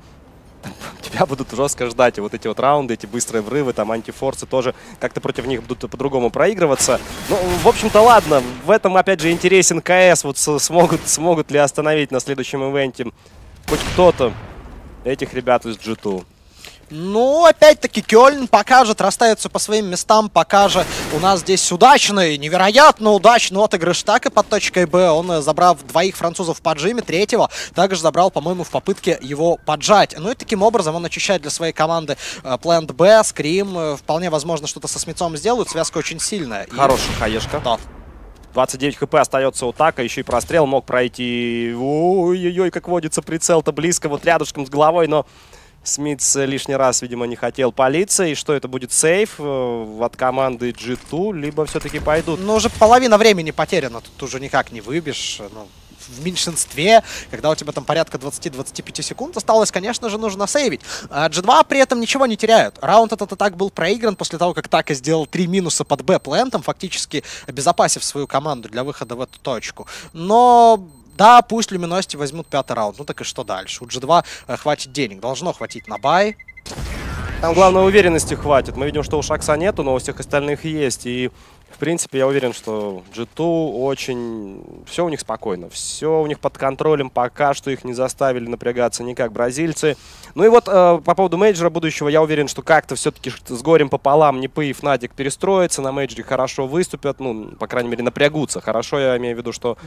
[SPEAKER 2] тебя будут жестко ждать. И вот эти вот раунды, эти быстрые врывы, там антифорсы тоже как-то против них будут по-другому проигрываться. Ну, в общем-то, ладно. В этом, опять же, интересен КС. Вот смогут, смогут ли остановить на следующем ивенте хоть кто-то этих ребят из G2.
[SPEAKER 1] Ну, опять-таки, Кёльн покажет, расставится по своим местам, покажет. У нас здесь удачный, невероятно удачный отыгрыш так и под точкой Б. Он, э, забрав двоих французов в поджиме, третьего также забрал, по-моему, в попытке его поджать. Ну и таким образом он очищает для своей команды Плент Б, Скрим. Вполне возможно, что-то со Смитцом сделают. Связка очень сильная.
[SPEAKER 2] Хорошая и... хаешка. Да. 29 хп остается у Така, еще и прострел мог пройти. Ой-ой-ой, как водится прицел-то близко, вот рядышком с головой, но Смитс лишний раз, видимо, не хотел палиться. И что это будет сейф э, от команды G2, либо все-таки пойдут?
[SPEAKER 1] Ну, уже половина времени потеряна. Тут уже никак не выбьешь. Ну, в меньшинстве, когда у тебя там порядка 20-25 секунд осталось, конечно же, нужно сейвить. А G2 при этом ничего не теряют. Раунд этот так был проигран после того, как Така сделал три минуса под Б-плентом, фактически обезопасив свою команду для выхода в эту точку. Но да, пусть Luminosity возьмут пятый раунд. Ну так и что дальше? У G2 э, хватит денег. Должно хватить на buy.
[SPEAKER 2] Там, главное, уверенности хватит. Мы видим, что у Шакса нету, но у всех остальных есть. И, в принципе, я уверен, что G2 очень... Все у них спокойно. Все у них под контролем. Пока что их не заставили напрягаться никак бразильцы. Ну и вот э, по поводу мейджора будущего, я уверен, что как-то все-таки с горем пополам НиПы и Fnatic перестроятся. На мейджоре хорошо выступят. Ну, по крайней мере, напрягутся. Хорошо, я имею в виду, что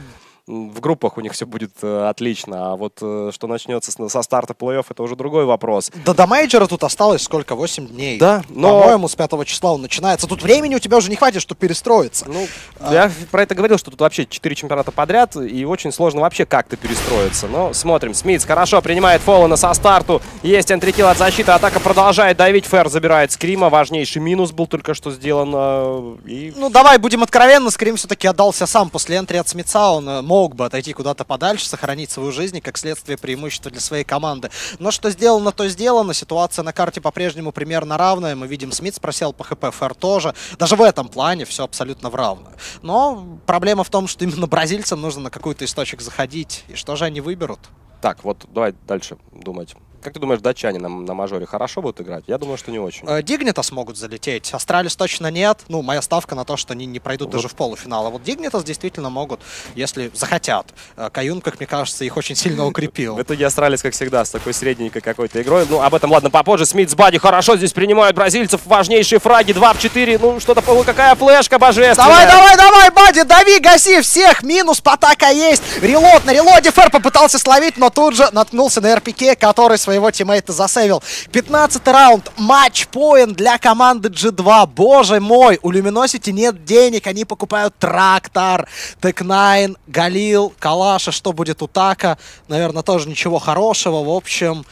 [SPEAKER 2] в группах у них все будет э, отлично, а вот э, что начнется с, со старта плей-офф, это уже другой вопрос.
[SPEAKER 1] Да до мейджора тут осталось сколько? 8 дней.
[SPEAKER 2] Да, но...
[SPEAKER 1] По-моему, с 5 числа он начинается. Тут времени у тебя уже не хватит, чтобы перестроиться.
[SPEAKER 2] Ну, а... я про это говорил, что тут вообще 4 чемпионата подряд, и очень сложно вообще как-то перестроиться. Но смотрим. SmithZz хорошо принимает Фоллена со старту. Есть entry kill от защиты, атака продолжает давить. fer забирает Скрима. Важнейший минус был только что сделан. Э, и...
[SPEAKER 1] Ну, давай будем откровенны. Скрим все-таки отдался сам после энтри от Смитса. Он мог бы отойти куда-то подальше, сохранить свою жизнь и, как следствие, преимущество для своей команды. Но что сделано, то сделано. Ситуация на карте по-прежнему примерно равная. Мы видим, Смит просел по хп, Фэр тоже. Даже в этом плане все абсолютно в равную. Но проблема в том, что именно бразильцам нужно на какой-то источник заходить. И что же они выберут?
[SPEAKER 2] Так, вот давай дальше думать. Как ты думаешь, датчане на, на мажоре хорошо будут играть? Я думаю, что не очень.
[SPEAKER 1] Э, Dignitas могут залететь. Astralis точно нет. Ну, моя ставка на то, что они не пройдут вот. даже в полуфинал. А вот Dignitas действительно могут, если захотят. Э, Cajun, как мне кажется, их очень сильно укрепил.
[SPEAKER 2] В итоге Astralis, как всегда, с такой средненькой какой-то игрой. Ну, об этом, ладно, попозже. SmithZz, bodyy хорошо здесь принимают бразильцев. Важнейшие фраги. 2 в 4. Ну, что-то... Какая флешка божественная.
[SPEAKER 1] Давай, давай, давай, bodyy, дави, гаси всех. Минус, потака есть. Reload на reload'е. fer попытался словить, но тут же наткнулся на RpK, который своей своего тиммейта засейвил. 15 раунд, матч-поинт для команды G2. Боже мой, у Luminosity нет денег, они покупают трактор. Tec-9, Галил, Калаша, что будет у Така? Наверное, тоже ничего хорошего. В общем,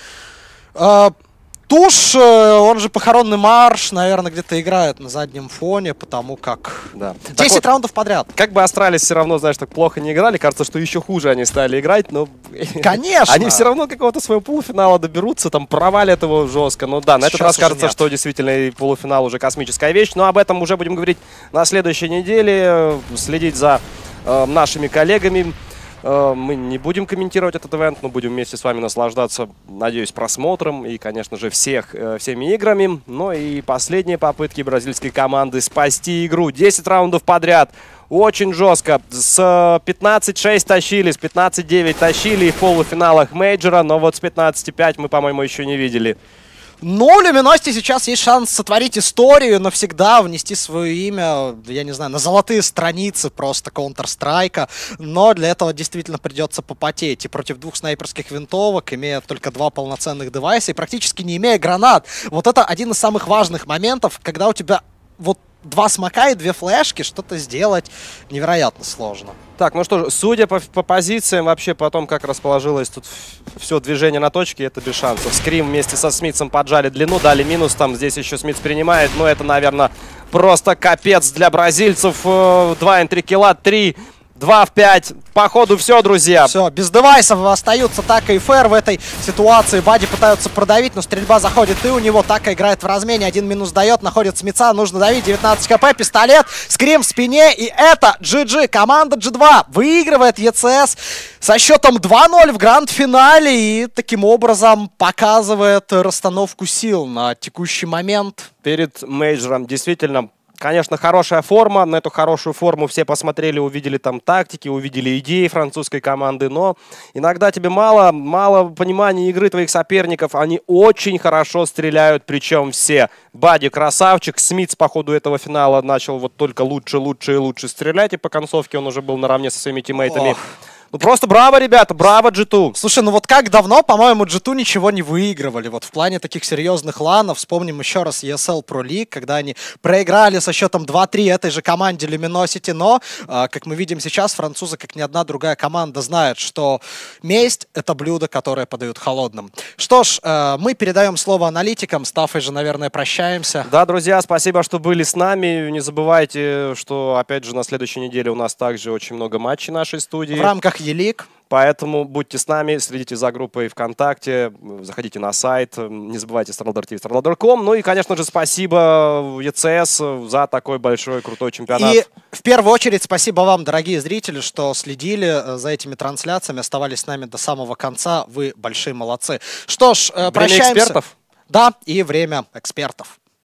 [SPEAKER 1] э, Туш, э, он же похоронный марш, наверное, где-то играет на заднем фоне, потому как
[SPEAKER 2] Да.
[SPEAKER 1] 10
[SPEAKER 2] вот,
[SPEAKER 1] раундов подряд.
[SPEAKER 2] Как бы Astralis все равно, знаешь, так плохо не играли, кажется, что еще хуже они стали играть, но...
[SPEAKER 1] Конечно.
[SPEAKER 2] Они все равно какого-то своего полуфинала доберутся, там провалят его жестко. Ну да, на этот раз кажется,
[SPEAKER 1] нет.
[SPEAKER 2] что действительно и полуфинал уже космическая вещь, но об этом уже будем говорить на следующей неделе, э, следить за э, нашими коллегами. Э, Мы не будем комментировать этот ивент, но будем вместе с вами наслаждаться, надеюсь, просмотром и, конечно же, всех, э, всеми играми. Ну и последние попытки бразильской команды спасти игру. 10 раундов подряд. Очень жестко. С э, 15-6 тащили, с 15-9 тащили и в полуфиналах мейджора, но вот с 15-5 мы, по-моему, еще не видели.
[SPEAKER 1] Ну, у Люминости сейчас есть шанс сотворить историю, навсегда внести свое имя, я не знаю, на золотые страницы просто Counter-Strike. Но для этого действительно придется попотеть. И против двух снайперских винтовок, имея только два полноценных девайса и практически не имея гранат. Вот это один из самых важных моментов, когда у тебя вот два смока и две флешки, что-то сделать невероятно сложно.
[SPEAKER 2] Так, ну что ж, судя по, по позициям, вообще по том, как расположилось тут все движение на точке, это без шансов. Скрим вместе со Смитсом поджали длину, дали минус, там здесь еще Смитс принимает, но это, наверное, просто капец для бразильцев. Э, 2 3 килла, 3, 2 в 5. Походу все, друзья.
[SPEAKER 1] Все, без девайсов остаются Така и Фэр в этой ситуации. Бади пытаются продавить, но стрельба заходит и у него. Така играет в размене, один минус дает, находит Смеца, нужно давить, 19 хп, пистолет, скрим в спине, и это GG, команда G2 выигрывает ЕЦС со счетом 2-0 в гранд-финале и таким образом показывает расстановку сил на текущий момент.
[SPEAKER 2] Перед мейджором действительно Конечно, хорошая форма. На эту хорошую форму все посмотрели, увидели там тактики, увидели идеи французской команды. Но иногда тебе мало, мало понимания игры твоих соперников. Они очень хорошо стреляют, причем все. Бади красавчик. Смитс по ходу этого финала начал вот только лучше, лучше и лучше стрелять. И по концовке он уже был наравне со своими тиммейтами.
[SPEAKER 1] Ох.
[SPEAKER 2] Ну просто браво, ребята, браво, G2.
[SPEAKER 1] Слушай, ну вот как давно, по-моему, G2 ничего не выигрывали. Вот в плане таких серьезных ланов. Вспомним еще раз ESL Pro League, когда они проиграли со счетом 2-3 этой же команде Luminosity. Но, э, как мы видим сейчас, французы, как ни одна другая команда, знают, что месть — это блюдо, которое подают холодным. Что ж, э, мы передаем слово аналитикам. С Тафой же, наверное, прощаемся.
[SPEAKER 2] Да, друзья, спасибо, что были с нами. Не забывайте, что, опять же, на следующей неделе у нас также очень много матчей нашей студии.
[SPEAKER 1] В рамках Елик.
[SPEAKER 2] Поэтому будьте с нами, следите за группой ВКонтакте, заходите на сайт, не забывайте Starlador TV, Starlador.com. Ну и, конечно же, спасибо ЕЦС за такой большой, крутой чемпионат.
[SPEAKER 1] И в первую очередь спасибо вам, дорогие зрители, что следили э, за этими трансляциями, оставались с нами до самого конца. Вы большие молодцы. Что ж, э,
[SPEAKER 2] Время
[SPEAKER 1] прощаемся.
[SPEAKER 2] экспертов.
[SPEAKER 1] Да, и время экспертов.